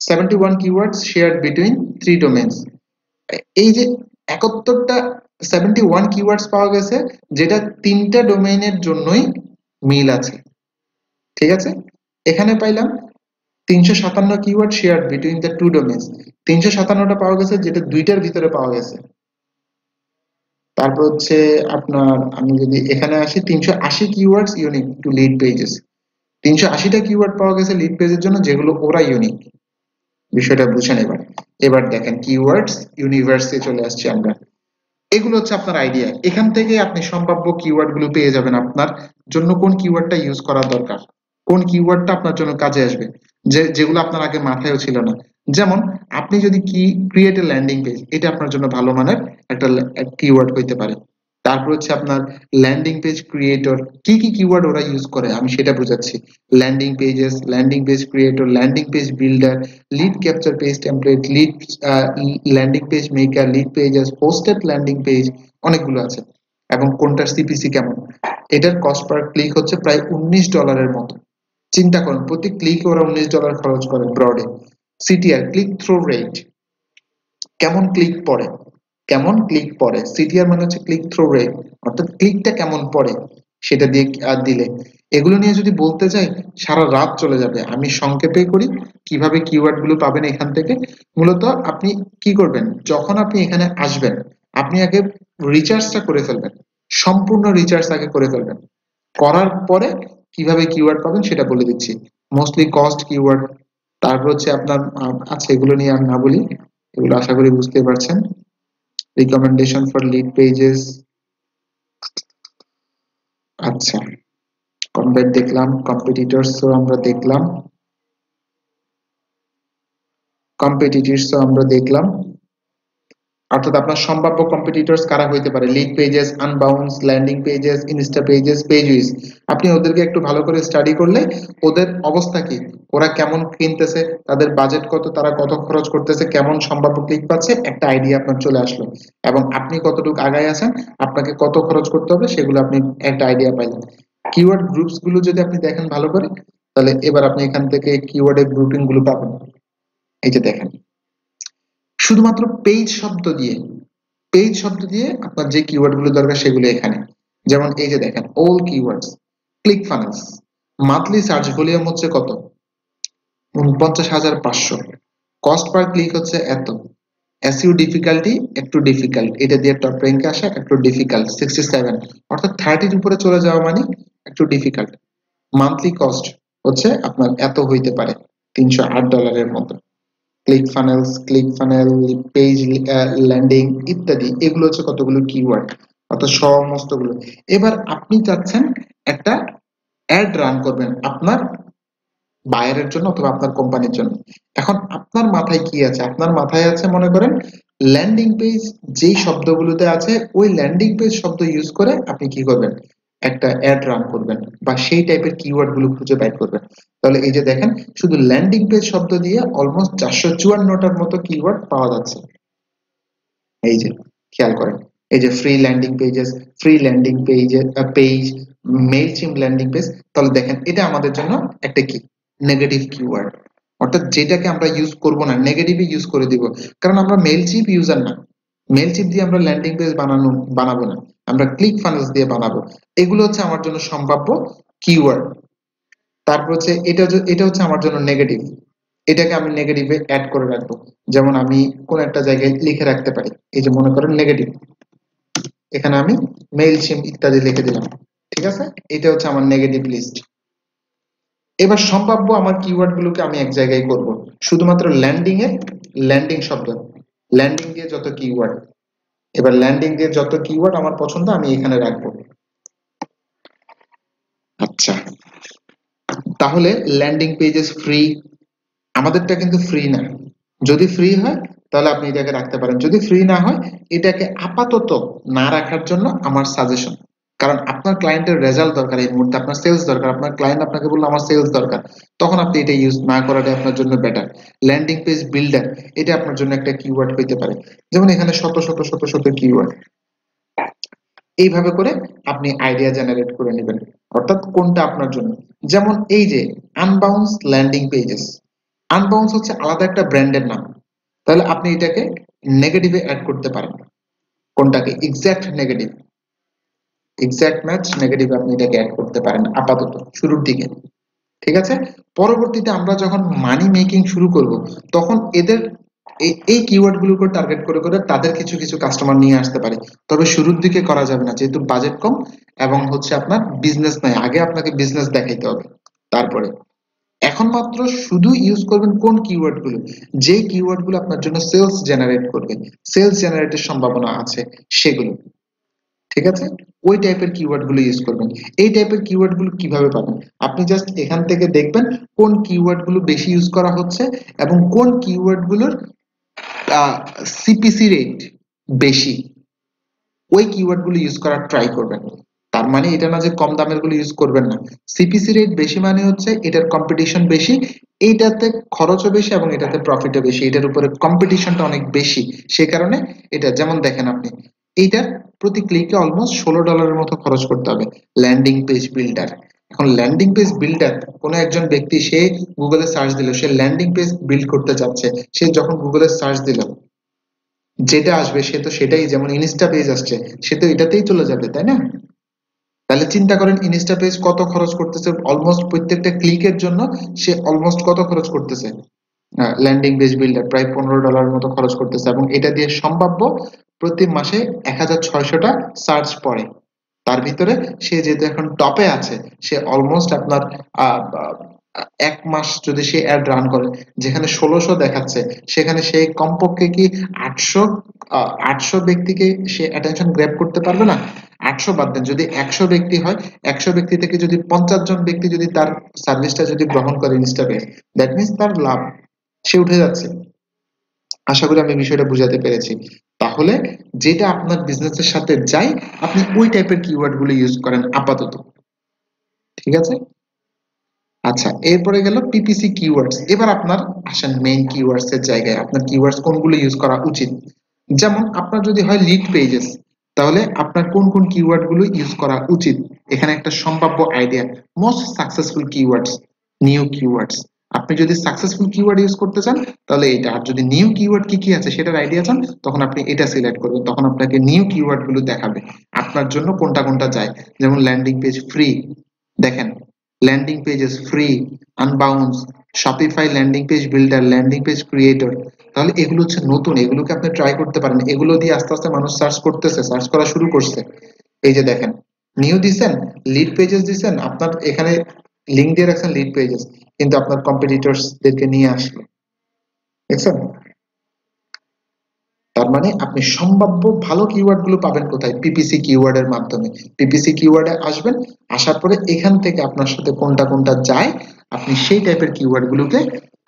[SPEAKER 1] seventy one keywords share between three domains এই যে একাত্তরটা সেভেন্টি ওয়ান কিওয়ার্ডস পাওয়া গেছে, যেটা তিনটা ডোমেইনের জন্যই মিল আছে। ঠিক আছে? এখানে পাইলাম তিনশো সাতান্ন keyword share between the two domains তিনশো সাতান্নটা পাওয়া গেছে, যেটা দুইটার ভিতরে পাওয়া গেছে। তারপর হচ্ছে আপনার, আমি যদি এখানে আসি, তিনশো আশি keywords unique to lead pages তিনশো আশিটা কিওয়ার্ড পাওয়া গেছে লিড পেজের জন্য, যেগুলো ওরা ইউনিক বিষয়টা বুঝেন এবার এবার দেখেন কিওয়ার্ডস ইউনিভার্সে চলে আসছি আমরা। এগুলো হচ্ছে আপনার আইডিয়া এখান থেকে আপনি সম্ভাব্য কিওয়ার্ডগুলো পেয়ে যাবেন আপনার জন্য কোন কিওয়ার্ডটা ইউজ করা দরকার। কোন কিওয়ার্ডটা আপনার জন্য কাজে আসবে। যে, যেগুলো আপনার আগে মাথায়ও ছিল না। যেমন, আপনি যদি কি ক্রিয়েট এ ল্যান্ডিং পেজ এটা আপনার জন্য ভালো মানের একটা কিওয়ার্ড হইতে পারে। তারপর হচ্ছে আপনার ল্যান্ডিং পেজ ক্রিয়েটর কি কি কিওয়ার্ড ওরা ইউজ করে? আমি সেটা বোঝাচ্ছি। Landing pages landing page creator landing page builder lead capture page template lead landing page maker Leadpages posted landing page অনেকগুলো আছে। এবং কোনটার সিপিসি কেমন? এটার কস্ট পার ক্লিক হচ্ছে প্রায় উনিশ ডলারের মতো। চিন্তা করুন, প্রতি ক্লিকে ওরা উনিশ ডলার খরচ করে ব্রডে সিটিআর ক্লিক থ্রু রেট কেমন ক্লিক পড়ে? কেমন ক্লিক পড়ে? সিটিআর মানে হচ্ছে ক্লিক থ্রু রেট অর্থাৎ ক্লিকটা কেমন পড়ে সেটা দিয়ে আর দিলে। এগুলো নিয়ে যদি বলতে চাই, সারা রাত চলে যাবে। আমি সংক্ষেপে করি, কীভাবে কিওয়ার্ডগুলো পাবেন এখান থেকে। মূলত আপনি কি করবেন? যখন আপনি এখানে আসবেন, আপনি আগে রিচার্জটা করে ফেলবেন। সম্পূর্ণ রিচার্জ আগে করে ফেলবেন। করার পরে কীভাবে কিওয়ার্ড পাবেন সেটা বলে দিচ্ছি। মোস্টলি কস্ট কিওয়ার্ড তারপর হচ্ছে আপনার আচ্ছা এগুলো নিয়ে আমি না বলি। এগুলো আশা করি বুঝতে পারছেন। রিকমেন্ডেশন ফর লিড পেজেস আচ্ছা কম্পেট দেখলাম কম্পিটিটরস আমরা দেখলাম কম্পিটিটরস আমরা দেখলাম অর্থাৎ আপনার সম্ভাব্য কম্পিটিটরস কারা হইতে পারে? Leadpages Unbounce landing pages Instapages Pagewiz আপনি ওদেরকে একটু ভালো করে স্টাডি করলে ওদের অবস্থা কি? ওরা কেমন কিনতেছে? তাদের বাজেট কত? তারা কত খরচ করতেছে? কেমন সম্ভাব্য ক্লিক পাচ্ছে? একটা আইডিয়া আপনার চলে আসলো। এবং আপনি কতটুকু আগায় আছেন? আপনাকে কত খরচ করতে হবে? সেগুলো আপনি একটা আইডিয়া পাইলেন। কিওয়ার্ড গ্রুপসগুলো যদি আপনি দেখেন ভালো করে, তাহলে এবার আপনি এখান থেকে কিওয়ার্ডের গ্রুপিংগুলো পাবেন। এই যে দেখেন। শুধুমাত্র পেজ শব্দ দিয়ে পেজ শব্দ দিয়ে আপনার যে কিওয়ার্ডগুলো দরকার সেগুলো এখানে। যেমন এই যে দেখেন all keywords ClickFunnels monthly search volume হচ্ছে কত? উনপঞ্চাশ হাজার পাঁচশো। কস্ট পার ক্লিক হচ্ছে এত। এসইউ ডিফিকাল্টি একটু ডিফিকাল্ট এটা দিয়ে টপ র্যাঙ্কে আসা, একটু ডিফিকাল্ট সিক্সটি সেভেন অর্থাৎ থার্টির উপরে চলে যাওয়া মানে একটু ডিফিকাল্ট মান্থলি কস্ট হচ্ছে আপনার এত হইতে পারে, তিনশো আট ডলারের মতো। ClickFunnels click funnel page landing ইত্যাদি। এগুলো হচ্ছে কতগুলো কিওয়ার্ড অর্থাৎ সমস্তগুলো। এবার আপনি চাচ্ছেন একটা অ্যাড রান করবেন আপনার বায়ারের জন্য অথবা আপনার কোম্পানির জন্য। এখন আপনার মাথায় কি আছে? আপনার মাথায় আছে, মনে করেন ল্যান্ডিং পেজ যেই শব্দগুলোতে আছে, ওই ল্যান্ডিং পেজ শব্দ ইউজ করে আপনি কি করবেন? একটা অ্যাড রান করবেন বা সেই টাইপের কিওয়ার্ডগুলো খুঁজে বাইর করবেন। তাহলে এই যে দেখেন, শুধু ল্যান্ডিং পেজ শব্দ দিয়ে অলমোস্ট চারশো চুয়ান্নটার মতো কিওয়ার্ড পাওয়া যাচ্ছে। এই যে, খেয়াল করেন। এই যে free landing pages free landing page page Mailchimp landing page তাহলে দেখেন, এটা আমাদের জন্য একটা কি? নেগেটিভ কিওয়ার্ড অর্থাৎ যেটাকে আমরা ইউজ করব না নেগেটিভই ইউজ করে দিব। কারণ আমরা মেল চিপ ইউজার না। মেল চিপ দিয়ে আমরা ল্যান্ডিং পেজ বানানো, বানাবো না। আমরা ক্লিক ফানেলস দিয়ে বানাবো। এগুলো হচ্ছে আমার জন্য সম্ভাব্য কিওয়ার্ড তারপর হচ্ছে এটা এটা হচ্ছে আমার জন্য নেগেটিভ এটাকে আমি নেগেটিভে অ্যাড করে রাখব। যেমন আমি কোন একটা জায়গায় লিখে রাখতে পারি। এই যে মনে করেন নেগেটিভ এখানে আমি মেইল সিম ইত্যাদি লিখে দিলাম। ঠিক আছে? এটা হচ্ছে আমার নেগেটিভ লিস্ট এবার সম্ভাব্য আমার কিওয়ার্ড গুলোকে আমি এক জায়গায় করব। শুধুমাত্র ল্যান্ডিং এর ল্যান্ডিং শব্দ। ল্যান্ডিং দিয়ে যত কিওয়ার্ড এবার ল্যান্ডিং দিয়ে যত কিওয়ার্ড আমার পছন্দ, আমি এখানে রাখব। আচ্ছা। তাহলে ল্যান্ডিং পেজেস ফ্রি আমাদেরটা কিন্তু ফ্রি না। যদি ফ্রি হয়, তাহলে আপনি এটাকে রাখতে পারেন। যদি ফ্রি না হয়, এটাকে আপাতত না রাখার জন্য আমার সাজেশন কারণ আপনার ক্লায়েন্টের রেজাল্ট দরকার এই মুহূর্তে, আপনার সেলস দরকার, আপনার ক্লায়েন্ট আপনাকে বলল আমার সেলস দরকার, তখন আপনি এটা ইউজ না করাটাই আপনার জন্য বেটার ল্যান্ডিং পেজ বিল্ডার এটা আপনার জন্য একটা কিওয়ার্ড হইতে পারে। যেমন এখানে শত শত শত শত কিওয়ার্ড এইভাবে করে আপনি আইডিয়া জেনারেট করে নেবেন, অর্থাৎ কোনটা আপনার জন্য। যেমন এই যে আনবাউন্স ল্যান্ডিং পেজেস আনবাউন্স হচ্ছে আলাদা একটা ব্র্যান্ডের নাম। তাহলে আপনি এটাকে নেগেটিভে অ্যাড করতে পারেন। কোনটাকে? Exact negative exact match negative আপনি এটাকে অ্যাড করতে পারেন আপাতত, শুরুর দিকে। ঠিক আছে? পরবর্তীতে আমরা যখন মানি মেকিং শুরু করব, তখন এদের এই কিওয়ার্ড উপর টার্গেট করে করে তাদের কিছু কিছু কাস্টমার নিয়ে আসতে পারে। তবে শুরুর দিকে করা যাবে না, যেহেতু বাজেট কম এবং হচ্ছে আপনার বিজনেস নাই, আগে আপনাকে বিজনেস দেখাইতে হবে তারপরে। এখন মাত্র শুধু ইউজ করবেন কোন কিওয়ার্ডগুলো? যে কিওয়ার্ডগুলো আপনার জন্য সেলস জেনারেট করবে সেলস জেনারেটের সম্ভাবনা আছে সেগুলো। ঠিক আছে? ওই টাইপের কিওয়ার্ডগুলো ইউজ করবেন। এই টাইপের কিওয়ার্ডগুলো কীভাবে পাবেন? আপনি জাস্ট এখান থেকে দেখবেন কোন কিওয়ার্ডগুলো বেশি ইউজ করা হচ্ছে এবং কোন কিওয়ার্ডগুলোর সিপিসি রেট বেশি। ওই কিওয়ার্ডগুলো ইউজ করার ট্রাই করবেন। তার মানে এটা না যে কম দামেরগুলো ইউজ করবেন না। সিপিসি রেট বেশি মানে হচ্ছে এটার কম্পিটিশন বেশি এইটাতে খরচও বেশি এবং এটাতে প্রফিটও বেশি। এটার উপরে কম্পিটিশনটা অনেক বেশি। সে কারণে এটা, যেমন দেখেন আপনি এইটার প্রতি ক্লিকে অলমোস্ট ষোলো ডলারের মতো খরচ করতে হবে ল্যান্ডিং পেজ বিল্ডার এখন ল্যান্ডিং পেজ বিল্ডার কোনো একজন ব্যক্তি সে গুগলে সার্চ দিল, সে ল্যান্ডিং পেজ বিল্ড করতে যাচ্ছে, সে যখন গুগলে সার্চ দিল, যেটা আসবে সে তো সেটাই যেমন ইনস্টা পেজ আসছে, সে তো এটাতেই চলে যাবে, তাই না? তাহলে চিন্তা করেন ইনস্টা পেজ কত খরচ করতেছে অলমোস্ট প্রত্যেকটা ক্লিকের জন্য সে অলমোস্ট কত খরচ করতেছে? ল্যান্ডিং পেজ বিল্ডার প্রায় পনেরো ডলারের মতো খরচ করতেছে এবং এটা দিয়ে সম্ভাব্য প্রতি মাসে এক হাজার ছয়শটা সার্চ পড়ে। তার ভিতরে সে যেহেতু এখন টপে আছে, সে অলমোস্ট আপনার এক মাস যদি সে অ্যাড রান করে, যেখানে ষোলোশো দেখাচ্ছে, সেখানে সে কমপক্ষে কি আটশো আটশো ব্যক্তিকে সে অ্যাটেনশন গ্র্যাপ করতে পারবে না? আটশো বাদ দেন, যদি একশো ব্যক্তি হয়, একশো ব্যক্তি থেকে যদি পঞ্চাশ জন ব্যক্তি যদি তার সার্ভিসটা যদি গ্রহণ করে ইনস্টাপে দ্যাট মিনস তার লাভ, সে উঠে যাচ্ছে। আশা করি আমি বিষয়টা বুঝাতে পেরেছি। তাহলে যেটা আপনার বিজনেসের সাথে যায়, আপনি ওই টাইপের কিওয়ার্ডগুলো ইউজ করেন আপাতত। ঠিক আছে? আচ্ছা এরপরে গেল পিপিসি কিওয়ার্ডস এবার আপনার আসেন মেইন কিওয়ার্ডস এর জায়গায়। আপনার কিওয়ার্ডস কোনগুলো ইউজ করা উচিত? যেমন আপনার যদি হয় লিড পেজেস তাহলে আপনার কোন কোন কিওয়ার্ডগুলো ইউজ করা উচিত? এখানে একটা সম্ভাব্য idea most successful keywords new keywords আপনি যদি সাকসেসফুল কিওয়ার্ড ইউজ করতে চান, তাহলে এটা, আর যদি নিউ কিওয়ার্ড কি কি আছে সেটার আইডিয়া চান, তখন আপনি এটা সিলেক্ট করবেন, তখন আপনাকে নিউ কিওয়ার্ডগুলো দেখাবে, আপনার জন্য কোনটা কোনটা যায়। যেমন ল্যান্ডিং পেজ ফ্রি দেখেন landing pages free Unbounce Shopify landing page builder landing page creator তাহলে এগুলো হচ্ছে নতুন, এগুলোকে আপনি ট্রাই করতে পারেন, এগুলো দিয়ে আস্তে আস্তে মানুষ সার্চ করতেছে সার্চ করা শুরু করছে। এই যে দেখেন নিউ দিছেন লিড পেজেস দিছেন, আপনার এখানে লিঙ্ক দিয়ে রাখছেন লিড পেজেস কিন্তু আপনার কম্পিটিটরসদেরকে নিয়ে আসলো। দেখছেন? তার মানে আপনি সম্ভাব্য ভালো কিওয়ার্ডগুলো পাবেন কোথায়? পিপিসি কিওয়ার্ড এর মাধ্যমে। পিপিসি কিওয়ার্ডে আসবেন, আসার পরে এখান থেকে আপনার সাথে কোনটা কোনটা যায়, আপনি সেই টাইপের কিওয়ার্ড গুলোকে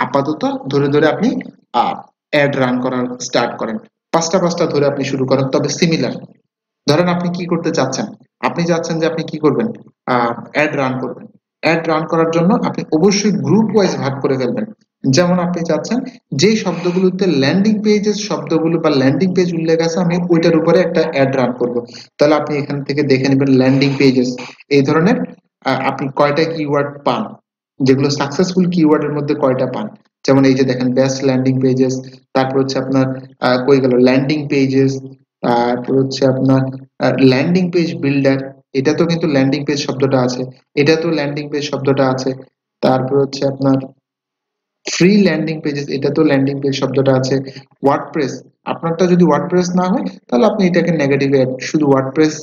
[SPEAKER 1] আপাতত ধরে ধরে আপনি অ্যাড রান করার স্টার্ট করেন। পাঁচটা পাঁচটা ধরে আপনি শুরু করেন, তবে সিমিলার ধরেন আপনি কি করতে চাচ্ছেন? আপনি চাচ্ছেন যে আপনি কি করবেন? অ্যাড রান করবেন। অ্যাড রান করার জন্য আপনি অবশ্যই গ্রুপ ওয়াইজ ভাগ করে ফেলবেন। যেমন আপনি চাচ্ছেন যে শব্দগুলোতে ল্যান্ডিং পেজের শব্দগুলো বা ল্যান্ডিং পেজ উল্লেখ আছে, আমি ওইটার উপরে একটা অ্যাড রান করব। তাহলে আপনি এখান থেকে দেখে নেবেন ল্যান্ডিং পেজেস এই ধরনের আপনি কয়টা কিওয়ার্ড পান, যেগুলো সাকসেসফুল কিওয়ার্ডের মধ্যে কয়টা পান। যেমন এই যে দেখেন বেস্ট ল্যান্ডিং পেজেস তারপর হচ্ছে আপনার কই গেল ল্যান্ডিং পেজেস তারপর হচ্ছে আপনার ল্যান্ডিং পেজ বিল্ডার এটা তো কিন্তু ল্যান্ডিং পেজ শব্দটা আছে, এটা তো ল্যান্ডিং পেজ শব্দটা আছে, তারপর হচ্ছে আপনার ফ্রি ল্যান্ডিং পেজেস এটা তো ল্যান্ডিং পেজ শব্দটা আছে ওয়ার্ডপ্রেস আপনারটা যদি ওয়ার্ডপ্রেস না হয়, তাহলে আপনি এটাকে নেগেটিভ শুধু ওয়ার্ডপ্রেস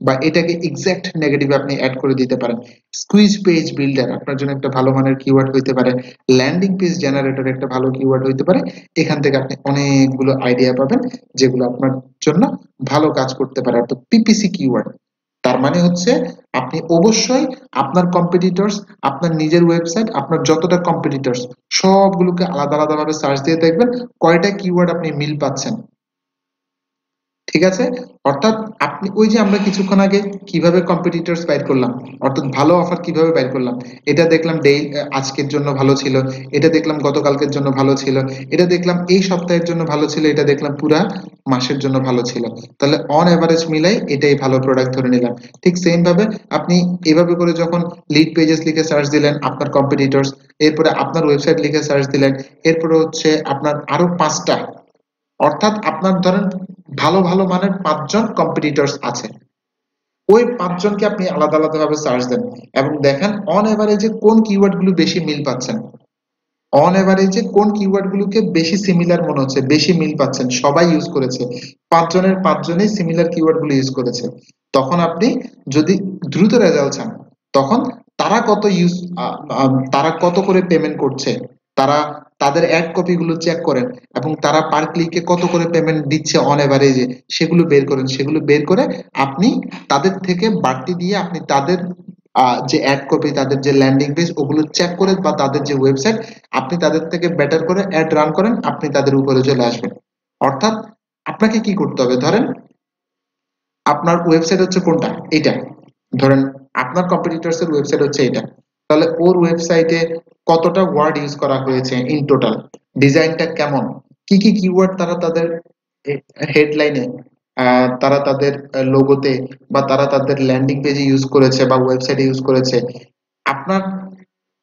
[SPEAKER 1] বা এটাকে এক্স্যাক্ট নেগেটিভ আপনি অ্যাড করে দিতে পারেন। স্কুইজ পেজ বিল্ডার আপনার জন্য একটা ভালো মানের কিওয়ার্ড হইতে পারে। ল্যান্ডিং পেজ জেনারেটর একটা ভালো কিওয়ার্ড হইতে পারে। এখান থেকে আপনি অনেকগুলো আইডিয়া পাবেন, যেগুলো আপনার জন্য ভালো কাজ করতে পারে। অর্থাৎ পিপিসি কিওয়ার্ড তার মানে হচ্ছে আপনি অবশ্যই আপনার কম্পিটিটরস আপনার নিজের ওয়েবসাইট আপনার যতটা কম্পিটিটরস সবগুলোকে আলাদা আলাদা ভাবে সার্চ দিয়ে দেখবেন, কয়টা কিওয়ার্ড আপনি মিল পাচ্ছেন। ঠিক আছে? অর্থাৎ আপনি, ওই যে আমরা কিছুক্ষণ আগে কীভাবে কম্পিটিটরস বাইর করলাম, অর্থাৎ ভালো অফার কীভাবে বাইর করলাম, এটা দেখলাম ডে আজকের জন্য ভালো ছিল, এটা দেখলাম গতকালকের জন্য ভালো ছিল, এটা দেখলাম এই সপ্তাহের জন্য ভালো ছিল, এটা দেখলাম পুরা মাসের জন্য ভালো ছিল। তাহলে অন এভারেজ মিলাই এটাই ভালো প্রোডাক্ট ধরে নিলাম। ঠিক সেম ভাবে আপনি এভাবে করে যখন লিড পেজেস লিখে সার্চ দিলেন, আপনার কম্পিটিটরস এরপরে আপনার ওয়েবসাইট লিখে সার্চ দিলেন, এরপরে হচ্ছে আপনার আরও পাঁচটা অর্থাৎ আপনার ধরেন ভালো ভালো মানের পাঁচজন কম্পিটিটরস আছে। ওই পাঁচজনকে আপনি আলাদা আলাদা ভাবে সার্চ দেন এবং দেখেন অন এভারেজে কোন কিওয়ার্ডগুলো বেশি মিল পাচ্ছেন। অন এভারেজে কোন কিওয়ার্ড গুলোকে বেশি সিমিলার মনে হচ্ছে, বেশি মিল পাচ্ছেন, সবাই ইউজ করেছে। পাঁচজনের পাঁচজনেই সিমিলার কিওয়ার্ডগুলো ইউজ করেছে। তখন আপনি যদি দ্রুত রেজাল্ট চান, তখন তারা কত ইউজ তারা কত করে পেমেন্ট করছে, তারা তাদের অ্যাড কপি গুলো চেক করেন এবং তারা পার ক্লিকে কত করে পেমেন্ট দিচ্ছে অন এভারেজে সেগুলো বের করেন। সেগুলো বের করে আপনি তাদের থেকে বাড়তি দিয়ে আপনি তাদের যে অ্যাড কপি তাদের যে ল্যান্ডিং পেজ ওগুলো চেক করে বা তাদের যে ওয়েবসাইট আপনি তাদের থেকে বেটার করে অ্যাড রান করেন, আপনি তাদের উপরে চলে আসবেন। অর্থাৎ আপনাকে কি করতে হবে? ধরেন আপনার ওয়েবসাইট হচ্ছে কোনটা? এটা ধরেন আপনার কম্পিটিটরস এর ওয়েবসাইট হচ্ছে এটা তাহলে ওর ওয়েবসাইটে কতটা ওয়ার্ড ইউজ করা হয়েছে ইন টোটাল ডিজাইনটা কেমন? কি কি কিওয়ার্ড তারা তাদের হেডলাইনে তারা তাদের লোগোতে বা তারা তাদের ল্যান্ডিং পেজে ইউজ করেছে বা ওয়েবসাইটে ইউজ করেছে? আপনার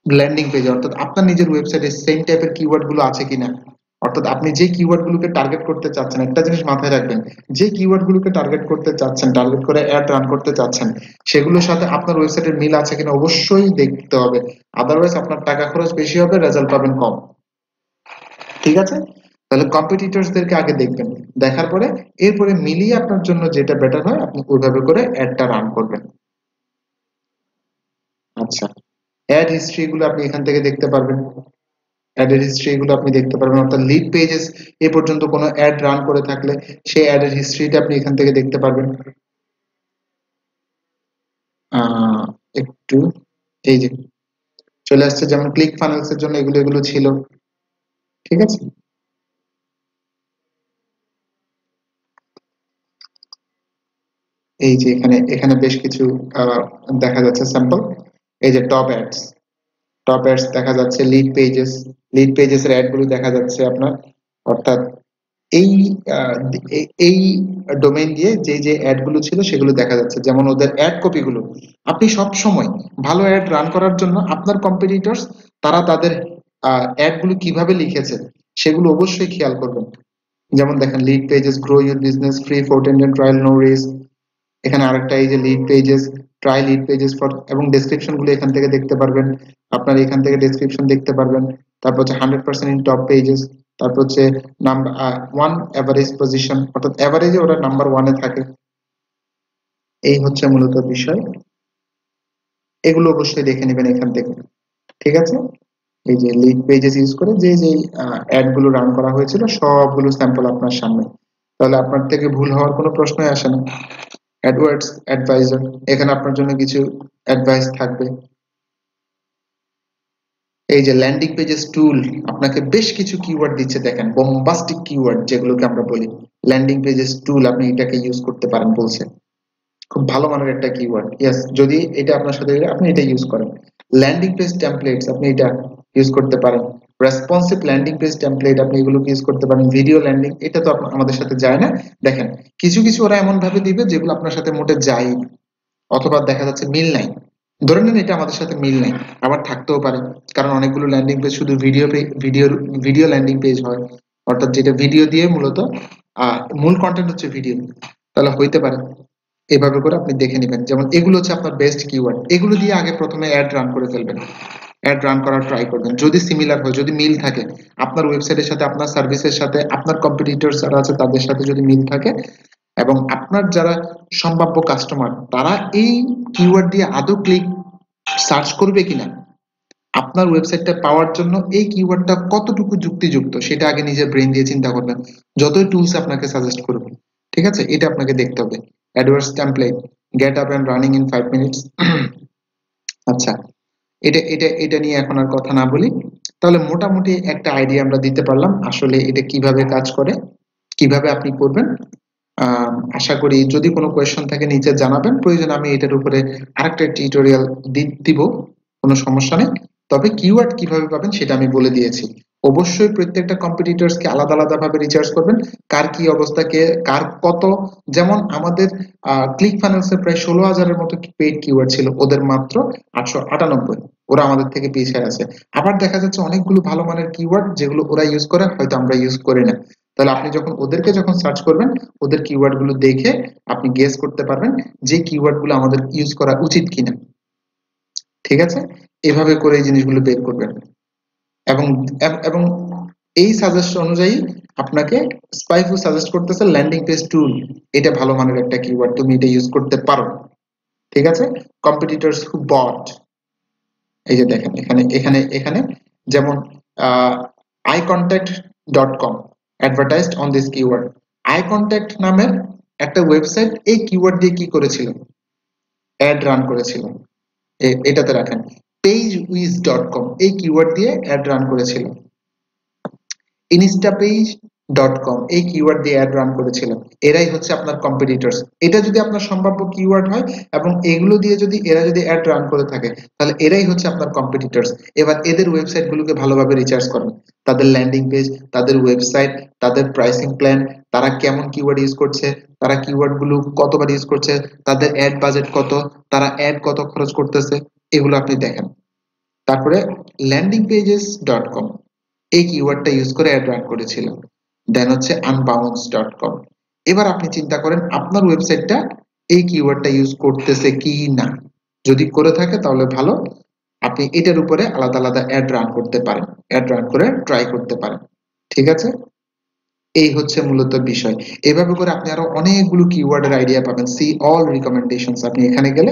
[SPEAKER 1] ল্যান্ডিং পেজে অর্থাৎ আপনার নিজের ওয়েবসাইটে সেম টাইপের কিওয়ার্ডগুলো আছে কিনা? অর্থাৎ আপনি যে কিওয়ার্ড গুলোকে টার্গেট করতে চাচ্ছেন, একটা জিনিস মাথায় রাখবেন, যে কিওয়ার্ড গুলোকে টার্গেট করতে চাচ্ছেন টার্গেট করে অ্যাড রান করতে চাচ্ছেন, সেগুলোর সাথে আপনার ওয়েবসাইটের মিল আছে কিনা অবশ্যই দেখতে হবে। আদারওয়াইজ আপনার টাকা খরচ বেশি হবে রেজাল্ট পাবেন কম। ঠিক আছে? তাহলে কম্পিটিটরসদেরকে আগে দেখবেন। দেখার পরে এরপরে মিলিয়ে আপনার জন্য যেটা বেটার হয়, আপনি ওইভাবে করে অ্যাডটা রান করবেন। আচ্ছা। অ্যাড হিস্ট্রি গুলো আপনি এখান থেকে দেখতে পারবেন। অ্যাডের হিস্ট্রি এগুলো আপনি দেখতে পারবেন। অর্থাৎ লিড পেজেস এ পর্যন্ত কোনো অ্যাড রান করে থাকলে সেই অ্যাডের হিস্ট্রিটা আপনি এখান থেকে দেখতে পারবেন। একটু, এই যে, চলে আসছে যেমন ক্লিক ফানেলস এর জন্য এগুলো এগুলো ছিল। ঠিক আছে? এই যে এখানে এখানে বেশ কিছু দেখা যাচ্ছে স্যাম্পল এই যে টপ অ্যাডস টপ অ্যাডস দেখা যাচ্ছে লিড পেজেস লিড পেজেস এর অ্যাডগুলো দেখা যাচ্ছে আপনার। অর্থাৎ এই এই ডোমেইন দিয়ে যে যে অ্যাডগুলো ছিল সেগুলো দেখা যাচ্ছে। যেমন ওদের অ্যাড কপিগুলো আপনি সব সময় ভালো অ্যাড রান করার জন্য আপনার কম্পিটিটরস তারা তাদের অ্যাডগুলো কীভাবে লিখেছে সেগুলো অবশ্যই খেয়াল করবেন। যেমন দেখেন Leadpages grow your business free fourteen trial no risk এখানে আরেকটা এই যে lead pages try lead pages for এবং ডেসক্রিপশনগুলো এখান থেকে দেখতে পারবেন। আপনার এখান থেকে ডেসক্রিপশন দেখতে পারবেন। তারপর হচ্ছে hundred percent in top pages তারপর হচ্ছে নাম্বার ওয়ান এভারেজ পজিশন অর্থাৎ এভারেজে ওরা নাম্বার ওয়ানে থাকে। এই হচ্ছে মূলত বিষয়। এগুলো অবশ্যই দেখে নেবেন এখান থেকে। ঠিক আছে? এই যে লিড পেজেস ইউজ করে যে যে অ্যাডগুলো রান করা হয়েছিল, সবগুলো স্যাম্পল আপনার সামনে। তাহলে আপনার থেকে ভুল হওয়ার কোনো প্রশ্নই আসে না। অ্যাডওয়ার্ডস অ্যাডভাইজার এখানে আপনার জন্য কিছু অ্যাডভাইস থাকবে। এই যে ল্যান্ডিং পেজেস টুল আপনাকে বেশ কিছু কিওয়ার্ড দিচ্ছে, দেখেন বোম্বাস্টিক কিওয়ার্ড যেগুলোকে আমরা বলি। ল্যান্ডিং পেজেস টুল আপনি এটাকে ইউজ করতে পারেন, বলছে। খুব ভালো মানের একটা কিওয়ার্ড ইয়েস যদি এটা আপনার সাথে, আপনি এটা ইউজ করেন। ল্যান্ডিং পেজ টেমপ্লেটস আপনি এটা ইউজ করতে পারেন। রেসপন্সিভ ল্যান্ডিং পেজ টেমপ্লেট আপনি এগুলো ইউজ করতে পারেন ভিডিও ল্যান্ডিং এটা তো আমাদের সাথে যায় না। দেখেন, কিছু কিছু ওরা এমন ভাবে দিবে যেগুলো আপনার সাথে মোটে যায় অথবা দেখা যাচ্ছে মিল নাই। ধরে নিন এটা আমাদের সাথে মিল নাই, আবার থাকতেও পারে, কারণ অনেকগুলো ল্যান্ডিং পেজ শুধু video video video landing page হয়। অর্থাৎ যেটা ভিডিও দিয়ে মূলত মূল কন্টেন্ট হচ্ছে ভিডিও তাহলে হইতে পারে, এভাবে করে আপনি দেখে নেবেন। যেমন এগুলো হচ্ছে আপনার বেস্ট কিওয়ার্ড এগুলো দিয়ে আগে প্রথমে অ্যাড রান করে ফেলবেন। অ্যাড রান করার ট্রাই করবেন। যদি সিমিলার হয়, যদি মিল থাকে, আপনার ওয়েবসাইটের সাথে, আপনার সার্ভিসের সাথে, আপনার কম্পিটিটর যারা আছে, তাদের সাথে যদি মিল থাকে, এবং আপনার যারা সম্ভাব্য কাস্টমার তারা এই কিওয়ার্ড দিয়ে আদৌ ক্লিক সার্চ করবে কিনা, আপনার ওয়েবসাইটটা পাওয়ার জন্য এই কিওয়ার্ডটা কতটুকু যুক্তিযুক্ত, সেটা আগে নিজের ব্রেন দিয়ে চিন্তা করবেন। যতই টুলস আপনাকে সাজেস্ট করবে ঠিক আছে? এটা আপনাকে দেখতে হবে। Adverse template get up and running in five minutes আচ্ছা এটা এটা এটা নিয়ে এখন আর কথা না বলি। তাহলে মোটামুটি একটা আইডিয়া আমরা দিতে পারলাম আসলে এটা কীভাবে কাজ করে, কীভাবে আপনি করবেন। আশা করি যদি কোনো কোয়েশন থাকে নিচে জানাবেন। প্রয়োজন আমি এটার উপরে আরেকটা টিউটোরিয়াল দিব, কোনো সমস্যা নেই। তবে কিওয়ার্ড কীভাবে পাবেন সেটা আমি বলে দিয়েছি। অবশ্যই প্রত্যেকটা কম্পিটিটরসকে আলাদা আলাদা ভাবে রিচার্জ করবেন। কার কি অবস্থাকে কার কত। যেমন আমাদের ক্লিক ফাইন্যান্সের প্রায় ষোলো হাজারের মতো পেইড কিওয়ার্ড ছিল, ওদের মাত্র আটশো আটানব্বই। ওরা আমাদের থেকে পিছিয়ে আছে। আবার দেখা যাচ্ছে অনেকগুলো ভালো মানের কিওয়ার্ড যেগুলো ওরা ইউজ করে, হয়তো আমরা ইউজ করি না। তাহলে আপনি যখন ওদেরকে যখন সার্চ করবেন, ওদের কিওয়ার্ডগুলো দেখে আপনি গেস করতে পারবেন যে কিওয়ার্ডগুলো আমাদের ইউজ করা উচিত কিনা। ঠিক আছে? এভাবে করে এই জিনিসগুলো বের করবেন। এবং এবং এই সাজেস্ট অনুযায়ী আপনাকে স্পাইফু সাজেস্ট করতেছে ল্যান্ডিং পেজ টুল এটা ভালো মানের একটা কিওয়ার্ড তুমি এটা ইউজ করতে পারো। ঠিক আছে? কম্পিটিটরস হু বট এই যে দেখেন, এখানে এখানে এখানে যেমন iContact dot com advertised on this keyword iContact নামের একটা ওয়েবসাইট এই কিওয়ার্ড দিয়ে কি করেছিল? অ্যাড রান করেছিল। এটাতে রাখেন। উইজ ডট কম এই কিওয়ার্ড দিয়ে অ্যাড রান করেছিল ইনস্টা ডট কম এই কিওয়ার্ড দিয়ে অ্যাড রান করেছিল এরাই হচ্ছে আপনার কম্পিটিটরস এটা যদি আপনার সম্ভাব্য কিওয়ার্ড হয় এবং এগুলো দিয়ে যদি এরা যদি অ্যাড রান করে থাকে, তাহলে এরাই হচ্ছে আপনার কম্পিটিটরস এবার এদের ওয়েবসাইট গুলোকে ভালোভাবে রিচার্জ করেন। তাদের ল্যান্ডিং পেজ তাদের ওয়েবসাইট তাদের প্রাইসিং প্ল্যান তারা কেমন কিওয়ার্ড ইউজ করছে, তারা কিওয়ার্ডগুলো কতবার ইউজ করছে, তাদের অ্যাড বাজেট কত, তারা অ্যাড কত খরচ করতেছে, এগুলো আপনি দেখেন। তারপরে ল্যান্ডিং পেজেস ডট কম এই কিওয়ার্ডটা ইউজ করে অ্যাড রান করেছিলাম। দেন হচ্ছে আনবাউন্স ডট কম এবার আপনি চিন্তা করেন, আপনার ওয়েবসাইটটা এই কিওয়ার্ডটা ইউজ করতেছে কি না? যদি করে থাকে তাহলে ভালো। আপনি এটার উপরে আলাদা আলাদা অ্যাড রান করতে পারেন। অ্যাড রান করে ট্রাই করতে পারেন। ঠিক আছে? এই হচ্ছে মূলত বিষয়। এভাবে করে আপনি আরও অনেকগুলো কিওয়ার্ডের আইডিয়া পাবেন। সি অল রিকমেন্ডেশন আপনি এখানে গেলে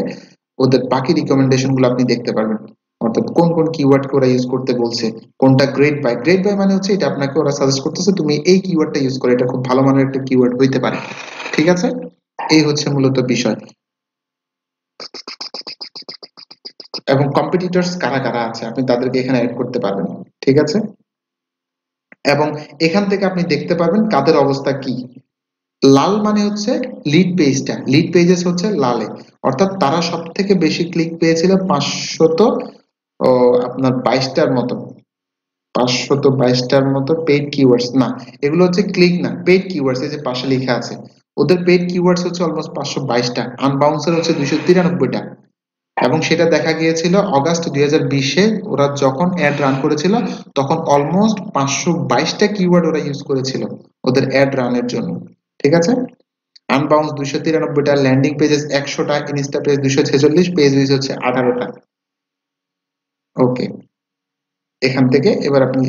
[SPEAKER 1] ওদের বাকি রিকমেন্ডেশনগুলো আপনি দেখতে পারবেন। অর্থাৎ কোন কোন কিওয়ার্ড কে ওরা ইউজ করতে বলছে, কোনটা গ্রেড বাই গ্রেড বাই মানে হচ্ছে এটা আপনাকে ওরা সাজেস্ট করতেছে, তুমি এই কিওয়ার্ডটা ইউজ করে, এটা খুব ভালো মানের একটা কিওয়ার্ড হইতে পারে। ঠিক আছে? এই হচ্ছে মূলত বিষয়। এবং কম্পিটিটরস কারা কারা আছে, আপনি তাদেরকে এখানে অ্যাড করতে পারবেন। ঠিক আছে? এবং এখান থেকে আপনি দেখতে পারবেন কাদের অবস্থা কি। লাল মানে হচ্ছে লিড পেজটা লিড পেজেস হচ্ছে লালে। অর্থাৎ তারা সব থেকে বেশি ক্লিক পেয়েছিল পাঁচশত ও আপনার বাইশটার মতো পাঁচশত বাইশটার মতো পেড কিওয়ার্ডস না, এগুলো হচ্ছে ক্লিক না পেড কিওয়ার্ডস এই যে পাশে লেখা আছে, ওদের পেড কিওয়ার্ডস হচ্ছে অলমোস্ট পাঁচশো বাইশটা আনবাউন্সার হচ্ছে দুইশো তিরানব্বইটা, এবং সেটা দেখা গিয়েছিল অগাস্ট দুই হাজার বিশে, ওরা যখন অ্যাড রান করেছিল, তখন অলমোস্ট পাঁচশো বাইশটা কিওয়ার্ড ওরা ইউজ করেছিল ওদের অ্যাড রানের জন্য, ঠিক আছে? আনবাউন্স দুইশো তিরানব্বইটা ল্যান্ডিং পেজেস একশোটা ইনস্টা পেজ দুইশো ছেচল্লিশ পেজ উইজ হচ্ছে আঠারোটা। ওকে এখান থেকে এবার আপনি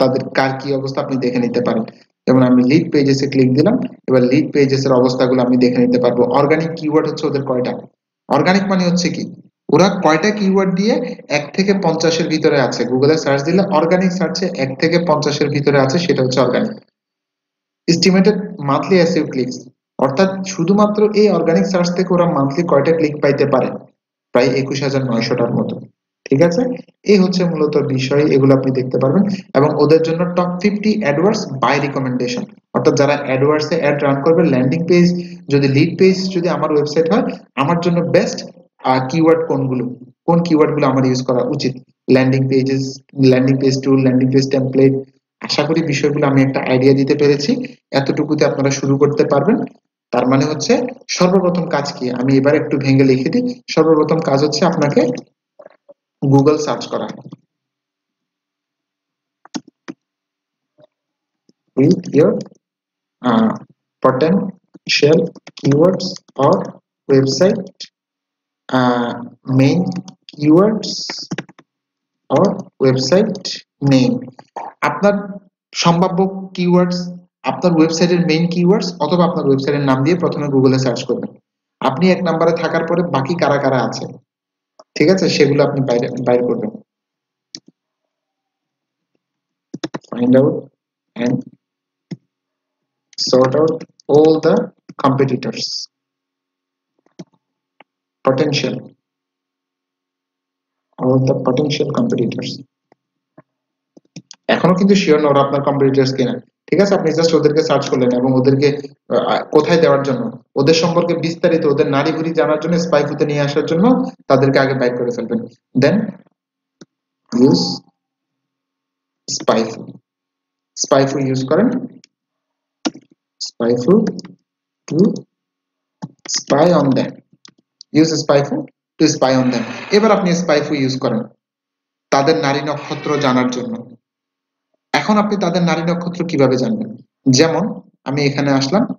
[SPEAKER 1] তাদের কার কি অবস্থা আপনি দেখে নিতে পারেন। যেমন আমি লিড পেজেসে ক্লিক দিলাম, এবার লিড পেজেস পেজেসের অবস্থাগুলো আমি দেখে নিতে পারব। অর্গানিক কিওয়ার্ড হচ্ছে ওদের কয়টা? অর্গানিক মানে হচ্ছে কি? ওরা কয়টা কিওয়ার্ড দিয়ে এক থেকে পঞ্চাশের ভিতরে আছে? গুগলে সার্চ দিলে অর্গানিক সার্চে এক থেকে পঞ্চাশের ভিতরে আছে, সেটা হচ্ছে অর্গানিক এস্টিমেটেড মান্থলি অ্যাসিভ ক্লিকস অর্থাৎ শুধুমাত্র এই অর্গানিক সার্চ থেকে ওরা মান্থলি কয়টা ক্লিক পাইতে পারে? প্রায় একুশ হাজার নয়শোটার মতো। ঠিক আছে? এই হচ্ছে মূলত বিষয়, এগুলো আপনি দেখতে পারবেন। এবং ওদের জন্য top fifty AdWords buy recommendation অর্থাৎ যারা অ্যাডওয়ার্স অ্যাড রান করবে ল্যান্ডিং পেজ যদি লিড পেজ যদি আমার ওয়েবসাইট হয়, আমার জন্য বেস্ট কিওয়ার্ড কোনগুলো? কোন কিওয়ার্ডগুলো আমার ইউজ করা উচিত? Landing pages landing page tool landing page template আশা করি বিষয়গুলো আমি একটা আইডিয়া দিতে পেরেছি। এতটুকুতে আপনারা শুরু করতে পারবেন। তার মানে হচ্ছে সর্বপ্রথম কাজ কি? আমি এবার একটু ভেঙে লিখে দিই। সর্বপ্রথম কাজ হচ্ছে আপনাকে গুগল সার্চ করা। With your uh, potential keywords or website uh, main keywords or আপনার সম্ভাব্য কিওয়ার্ডস আপনার ওয়েবসাইটের মেইন কিওয়ার্ডস অথবা আপনার ওয়েবসাইটের নাম দিয়ে প্রথমে গুগলে সার্চ করবেন। আপনি এক নাম্বারে থাকার পরে বাকি কারা কারা আছে? ঠিক আছে? সেগুলো আপনি বাইরে, বাইর করবেন find out and sort out all the competitors. Potential. All the potential competitors. এখনও কিন্তু শিওর না ওরা আপনার কম্পিটিটরস কিনা। ঠিক আছে? আপনি জাস্ট ওদেরকে সার্চ করলেন এবং ওদেরকে কোথায় দেওয়ার জন্য ওদের সম্পর্কে বিস্তারিত ওদের নারী জানার জন্য স্পাইফুতে নিয়ে আসার জন্য তাদেরকে আগে বাইক করে ফেলবেন। Then use SpyFu SpyFu use করেন। SpyFu to spy on them use SpyFu to spy on them এবার আপনি স্পাইফু ইউজ করেন তাদের নারী নক্ষত্র জানার জন্য। এখন আপনি তাদের নারী নক্ষত্র কীভাবে জানবেন? যেমন, আমি এখানে আসলাম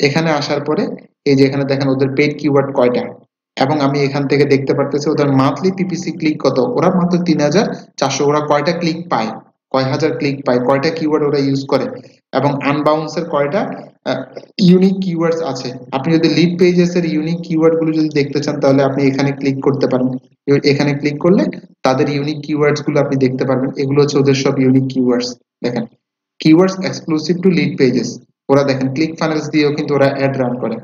[SPEAKER 1] এখানে আসার পরে এই যে এখানে দেখেন ওদের পেড কিওয়ার্ড কয়টা? এবং আমি এখান থেকে দেখতে পারতেছি ওদের মান্থলি পিপিসি ক্লিক কত? ওরা মাত্র তিন হাজার চারশো, ওরা কয়টা ক্লিক পায়? কয় হাজার ক্লিক পায়? কয়টা কিওয়ার্ড ওরা ইউজ করে? এবং আনবাউন্সের কয়টা ইউনিক কিওয়ার্ডস আছে? আপনি যদি লিড পেজেস এর ইউনিক কিওয়ার্ডগুলো যদি দেখতে চান, তাহলে আপনি এখানে ক্লিক করতে পারেন। এখানে ক্লিক করলে তাদের ইউনিক কিওয়ার্ডসগুলো আপনি দেখতে পারবেন। এগুলো হচ্ছে ওদের সব ইউনিক কিওয়ার্ডস দেখেন keywords exclusive to lead pages ওরা দেখেন ক্লিক ফানেলস দিয়েও কিন্তু ওরা অ্যাড রান করে।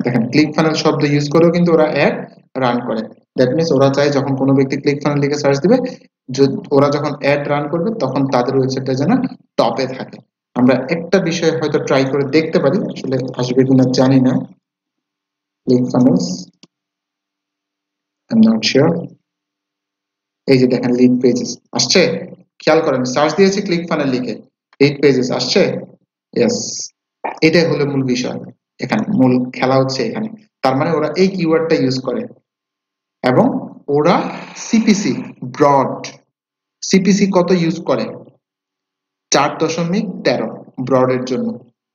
[SPEAKER 1] দেখেন ক্লিক ফানেল শব্দ ইউজ করেও কিন্তু ওরা অ্যাড রান করে। দ্যাট মিনস ওরা চায় যখন কোনো ব্যক্তি ক্লিক ফানেল লিখে সার্চ দিবে ওরা যখন অ্যাড রান করবে, তখন তাদের ওয়েবসাইটটা যেন টপে থাকে। আমরা একটা বিষয় হয়তো ট্রাই করে দেখতে পারি, আসলে আসবে কিনা জানি না। ClickFunnels I am not sure এই যে দেখেন লিড পেজেস আসছে? খেয়াল করেন সার্চ দিয়েছি ক্লিক ফানেল লিখে। লিড পেজেস আসছে? ইয়েস এটাই হলো মূল বিষয়। এখানে মূল খেলা হচ্ছে এখানে। তার মানে ওরা এই কিওয়ার্ডটা ইউজ করে। এবং ওরা সিপিসি ব্রড সিপিসি কত ইউজ করে? চার দশমিক তেরো ব্রডের জন্য।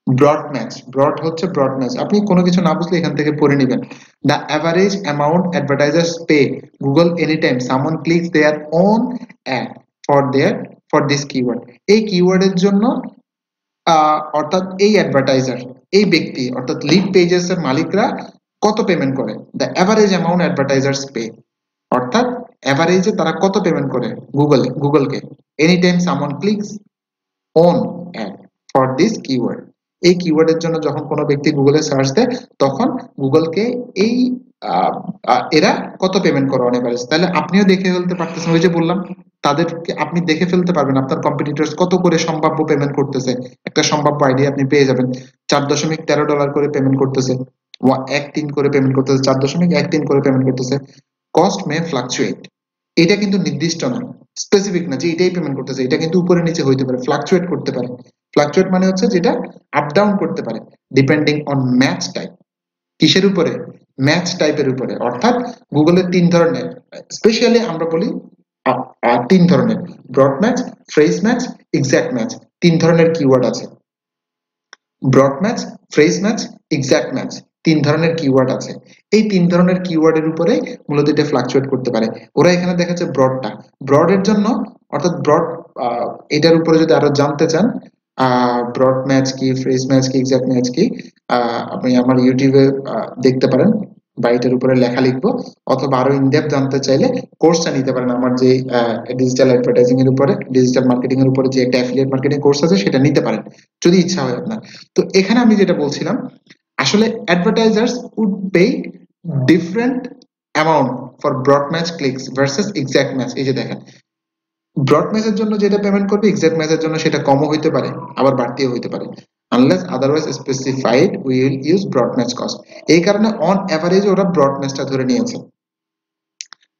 [SPEAKER 1] ব্রড ম্যাচ ব্রড হচ্ছে ব্রড ম্যাচ আপনি কোনো কিছু না বুঝলে এখান থেকে পড়ে নেবেন। The average amount advertisers pay Google any time someone clicks their own ad for their for this keyword এই কিওয়ার্ডের জন্য অর্থাৎ এই অ্যাডভার্টাইজার এই ব্যক্তি, অর্থাৎ লিড পেজেস এর মালিকরা কত পেমেন্ট করে? The average amount advertisers pay অর্থাৎ অ্যাভারেজে তারা কত পেমেন্ট করে? গুগলে গুগলকে any time someone clicks on ad for this keyword এই কিওয়ার্ডের জন্য যখন কোনো ব্যক্তি গুগলে সার্চ দেয়, তখন গুগলকে এই এরা কত পেমেন্ট করে অন এভারেজ তাহলে আপনিও দেখে ফেলতে পারতেছেন ওই যে বললাম। তাদেরকে আপনি দেখে ফেলতে পারবেন আপনার কম্পিটিটরস কত করে সম্ভাব্য পেমেন্ট করতেছে। একটা সম্ভাব্য আইডিয়া আপনি পেয়ে যাবেন। চার দশমিক তেরো ডলার করে পেমেন্ট করতেছে। এক তিন করে পেমেন্ট করতেছে। চার দশমিক এক তিন করে পেমেন্ট করতেছে। কস্ট মে ফ্লাকচুয়েট এটা কিন্তু নির্দিষ্ট না। স্পেসিফিক না যে এটাই পেমেন্ট করতেছে। এটা কিন্তু উপরে নিচে হইতে পারে। ফ্লাকচুয়েট করতে পারে। ফ্লাকচুয়েট মানে হচ্ছে যেটা আপ ডাউন করতে পারে। ডিপেন্ডিং অন ম্যাচ টাইপ কিসের উপরে? ম্যাচ টাইপের উপরে। অর্থাৎ গুগলের তিন ধরনের। স্পেশালি আমরা বলি তিন ধরনের। Broad match, phrase match exact match. তিন ধরনের কিওয়ার্ড আছে। Broad match, phrase match exact match. তিন ধরনের কিওয়ার্ড আছে। এই তিন ধরনের কিওয়ার্ডের উপরে মূলত এটা ফ্লাকচুয়েট করতে পারে। ওরা এখানে দেখাচ্ছে ব্রডটা। ব্রডের জন্য, অর্থাৎ ব্রড এটার উপরে যদি আরও জানতে চান ব্রড ম্যাচ কি, ফ্রেজ ম্যাচ কি, এক্সাক্ট ম্যাচ কি আপনি আমার ইউটিউবে দেখতে পারেন। বা এটার উপরে লেখা লিখব, অথবা আরও ইনডেপ জানতে চাইলে কোর্সটা নিতে পারেন। আমার যে ডিজিটাল অ্যাডভার্টাইজিং এর উপরে ডিজিটাল মার্কেটিং এর উপরে যে একটা অ্যাফিলিয়েট মার্কেটিং কোর্স আছে, সেটা নিতে পারেন, যদি ইচ্ছা হয় আপনার। তো এখানে আমি যেটা বলছিলাম, আসলে advertisers would pay different amount for broad match clicks versus exact match এই যে দেখেন ব্রড ম্যাচের জন্য যেটা পেমেন্ট করবে এক্সাক্ট ম্যাচের জন্য সেটা কমও হইতে পারে আবার বাড়তিও হইতে পারে। Unless otherwise specified we will use broad match cost এই কারণে অন অ্যাভারেজ ওরা ব্রড ম্যাচটা ধরে নিয়েছে।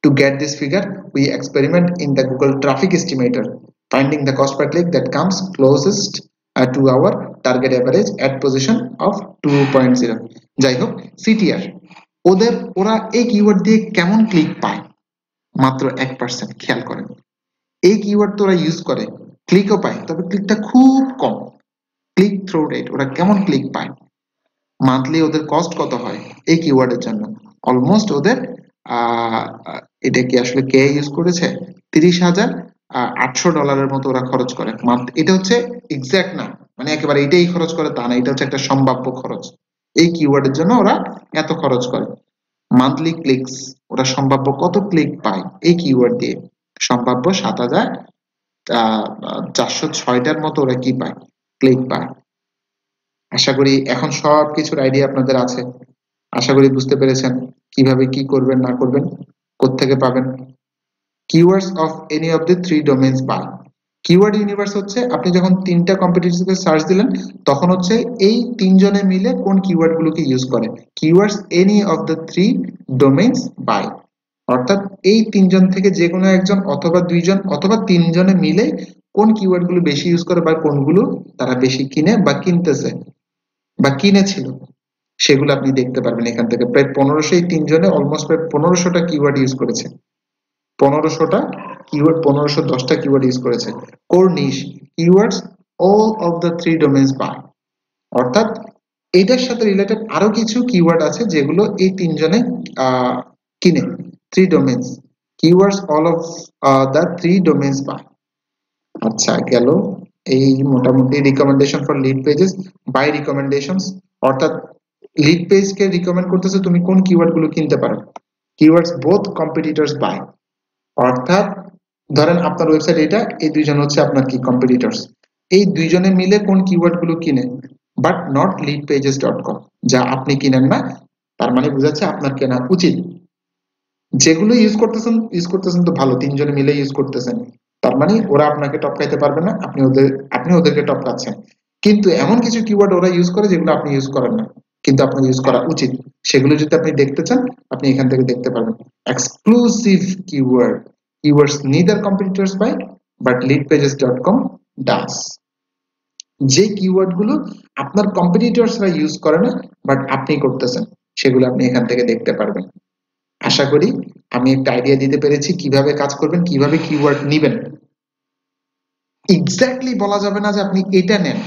[SPEAKER 1] To get this figure, we experiment in the Google Traffic Estimator, finding the cost per click that comes closest uh, to our target average at position of 2.0 যাই হোক CTR ওদের ওরা এই keyword দিয়ে কেমন ক্লিক পায়? মাত্র এক পার্সেন্ট খেয়াল করেন। এই কিওয়ার্ড তো ওরা ইউজ করে ক্লিকও পায়, তবে ক্লিকটা খুব কম। ক্লিক থ্রু রেট ওরা কেমন ক্লিক পায়? মান্থলি ওদের কস্ট কত হয় এই কিওয়ার্ডের জন্য? অলমোস্ট ওদের এটা কি আসলে কে ইউজ করেছে? তিরিশ হাজার আটশো ডলারের মতো ওরা খরচ করে। মান্থ এটা হচ্ছে এক্সাক্ট না মানে একেবারে এটাই খরচ করে, তা না, এটা হচ্ছে একটা সম্ভাব্য খরচ। এই কিওয়ার্ডের জন্য ওরা এত খরচ করে। মান্থলি ক্লিকস ওরা সম্ভাব্য কত ক্লিক পায় এই কিওয়ার্ড দিয়ে? সম্ভাব্য সাত হাজার চারশো ছয়টার মতো ওরা কি পায় ক্লিক পায়। আশা করি এখন সব কিছুর আইডিয়া আপনাদের আছে। আশা করি বুঝতে পেরেছেন কীভাবে কি করবেন, না করবেন থেকে পাবেন। Keywords of any of the three domains buy keyword universe হচ্ছে, আপনি যখন তিনটা কম্পিটিটিভকে সার্চ দিলেন, তখন হচ্ছে এই তিনজনে মিলে কোন কিওয়ার্ড গুলোকে ইউজ করে। Keywords any of the three domains buy অর্থাৎ এই তিনজন থেকে যে কোনো একজন অথবা দুইজন অথবা তিনজনে মিলে কোন কিওয়ার্ডগুলো বেশি ইউজ করে বা কোনগুলো তারা বেশি কিনে বা কিনতেছে বা কিনেছিল, সেগুলো আপনি দেখতে পারবেন এখান থেকে। প্রায় পনেরোশো এই তিনজনে অলমোস্ট প্রায় পনেরোশোটা কিওয়ার্ড ইউজ করেছে। পনেরোশোটা কিওয়ার্ড পনেরোশো দশটা কিওয়ার্ড ইউজ করেছে। Core niche keywords all of the three domains buy অর্থাৎ এটার সাথে রিলেটেড আরও কিছু কিওয়ার্ড আছে যেগুলো এই তিনজনে কিনে। Three domains keywords all of the three domains by আচ্ছা গেল এই মোটামুটি recommendation for lead pages by recommendations অর্থাৎ লিড পেজকে রিকমেন্ড করতেছে তুমি কোন কিওয়ার্ডগুলো কিনতে পারো কিওয়ার্ডস বোথ কম্পিটিটরস বাই অর্থাৎ ধরেন আপনার ওয়েবসাইট এটা এই দুইজন হচ্ছে আপনার কি কম্পিটিটরস এই দুইজনে মিলে কোন কিওয়ার্ডগুলো কিনে but not Leadpages dot com যা আপনি কিনেন না তার মানে বোঝাচ্ছে আপনার কেনা উচিত যেগুলো ইউজ করতেছেন ইউজ করতেছেন তো ভালো, তিনজনে মিলে ইউজ করতেছেন। তার মানে ওরা আপনাকে টপকাইতে পারবে না, আপনি ওদের, আপনি ওদেরকে টপকাচ্ছেন কিন্তু এমন কিছু কিওয়ার্ড ওরা ইউজ করে যেগুলো আপনি ইউজ করেন না। কিন্তু আপনার ইউজ করা উচিত। সেগুলো যদি আপনি দেখতে চান, আপনি এখান থেকে দেখতে পারবেন। Exclusive keyword keywords neither competitors buy, but leadpages.com does. যে কিওয়ার্ডগুলো আপনার কম্পিটিটরসরা ইউজ করে না বাট আপনি করতেছেন, সেগুলো আপনি এখান থেকে দেখতে পারবেন। আশা করি আমি একটা আইডিয়া দিতে পেরেছি কীভাবে কাজ করবেন, কীভাবে কিওয়ার্ড নিবেন। এক্স্যাক্টলি বলা যাবে না যে আপনি এটা নেন,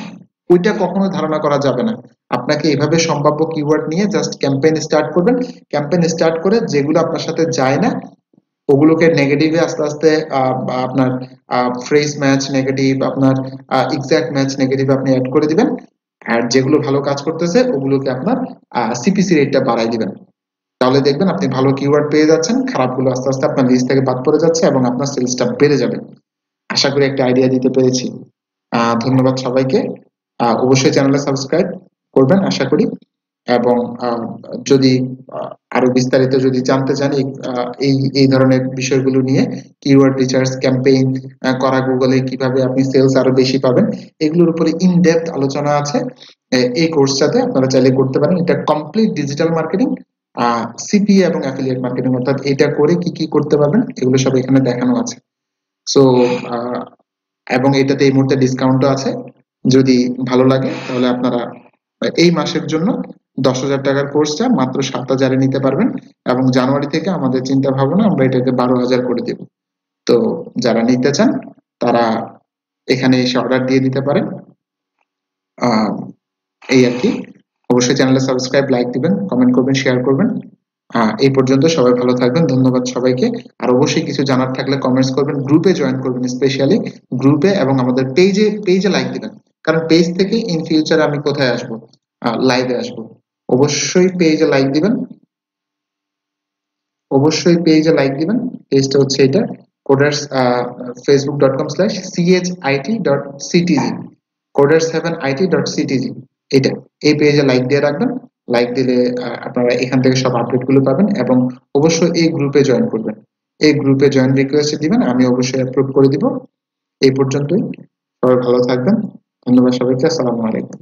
[SPEAKER 1] ওইটা কখনো ধারণা করা যাবে না। আপনাকে এভাবে সম্ভাব্য কিওয়ার্ড নিয়ে জাস্ট ক্যাম্পেইন স্টার্ট করবেন। ক্যাম্পেইন স্টার্ট করে যেগুলো আপনার সাথে যায় না, ওগুলোকে নেগেটিভে আস্তে আস্তে আপনার ফ্রেস ম্যাচ নেগেটিভ আপনার এক্সাক্ট ম্যাচ নেগেটিভ আপনি অ্যাড করে দিবেন। আর যেগুলো ভালো কাজ করতেছে, ওগুলোকে আপনার সিপিসি রেটটা বাড়াই দিবেন। তাহলে দেখবেন আপনি ভালো কিওয়ার্ড পেয়ে যাচ্ছেন, খারাপগুলো আস্তে আস্তে আপনার লিস্ট থেকে বাদ পড়ে যাচ্ছে এবং আপনার সেলসটা বেড়ে যাবে। আশা করি একটা আইডিয়া দিতে পেরেছি। ধন্যবাদ সবাইকে। অবশ্যই চ্যানেলে সাবস্ক্রাইব করবেন, আশা করি। এবং যদি আরও বিস্তারিত যদি জানতে চান, এই এই ধরনের বিষয়গুলো নিয়ে কিওয়ার্ড রিসার্চ ক্যাম্পেইন করা গুগলে কীভাবে আপনি সেলস আরও বেশি পাবেন, এগুলোর উপরে ইন ডেপথ আলোচনা আছে। এই কোর্সটাতে আপনারা চাইলে করতে পারেন। এটা কমপ্লিট ডিজিটাল মার্কেটিং সিপি এবং অ্যাফিলিয়েট মার্কেটিং অর্থাৎ এটা করে কি কি করতে পারবেন, এগুলো সব এখানে দেখানো আছে। সো এবং এটাতে এই মুহূর্তে ডিসকাউন্টও আছে। যদি ভালো লাগে, তাহলে আপনারা এই মাসের জন্য দশ হাজার টাকার কোর্সটা মাত্র সাত হাজারে নিতে পারবেন। এবং জানুয়ারি থেকে আমাদের চিন্তা ভাবনা, আমরা এটাকে বারো হাজার করে দেব। তো, যারা নিতে চান, তারা এখানে এসে অর্ডার দিয়ে দিতে পারেন। এই আর কি। অবশ্যই চ্যানেলে সাবস্ক্রাইব, লাইক দিবেন কমেন্ট করবেন শেয়ার করবেন। এই পর্যন্ত সবাই ভালো থাকবেন, ধন্যবাদ সবাইকে। আর অবশ্যই কিছু জানার থাকলে কমেন্টস করবেন গ্রুপে জয়েন করবেন স্পেশালি গ্রুপে এবং আমাদের পেজে পেজে লাইক দিবেন। কারণ পেজ থেকে ইন ফিউচার আমি কোথায় আসব? লাইভে আসব। অবশ্যই পেজে লাইক দিবেন। অবশ্যই পেজে লাইক দিবেন। পেজটা হচ্ছে এটা। Coders Facebook dot com slash CHIT dot CTG coders seven IT dot CTG এটা, এই পেজে লাইক দিয়ে রাখবেন। লাইক দিলে আপনারা এখান থেকে সব আপডেটগুলো পাবেন এবং অবশ্যই এই গ্রুপে জয়েন করবেন। এই গ্রুপে জয়েন রিকোয়েস্ট দিবেন, আমি অবশ্যই অ্যাপ্রুভ করে দিব। এই পর্যন্তই। সবাই ভালো থাকবেন। ধন্যবাদ সবাইকে। আসসালামু আলাইকুম।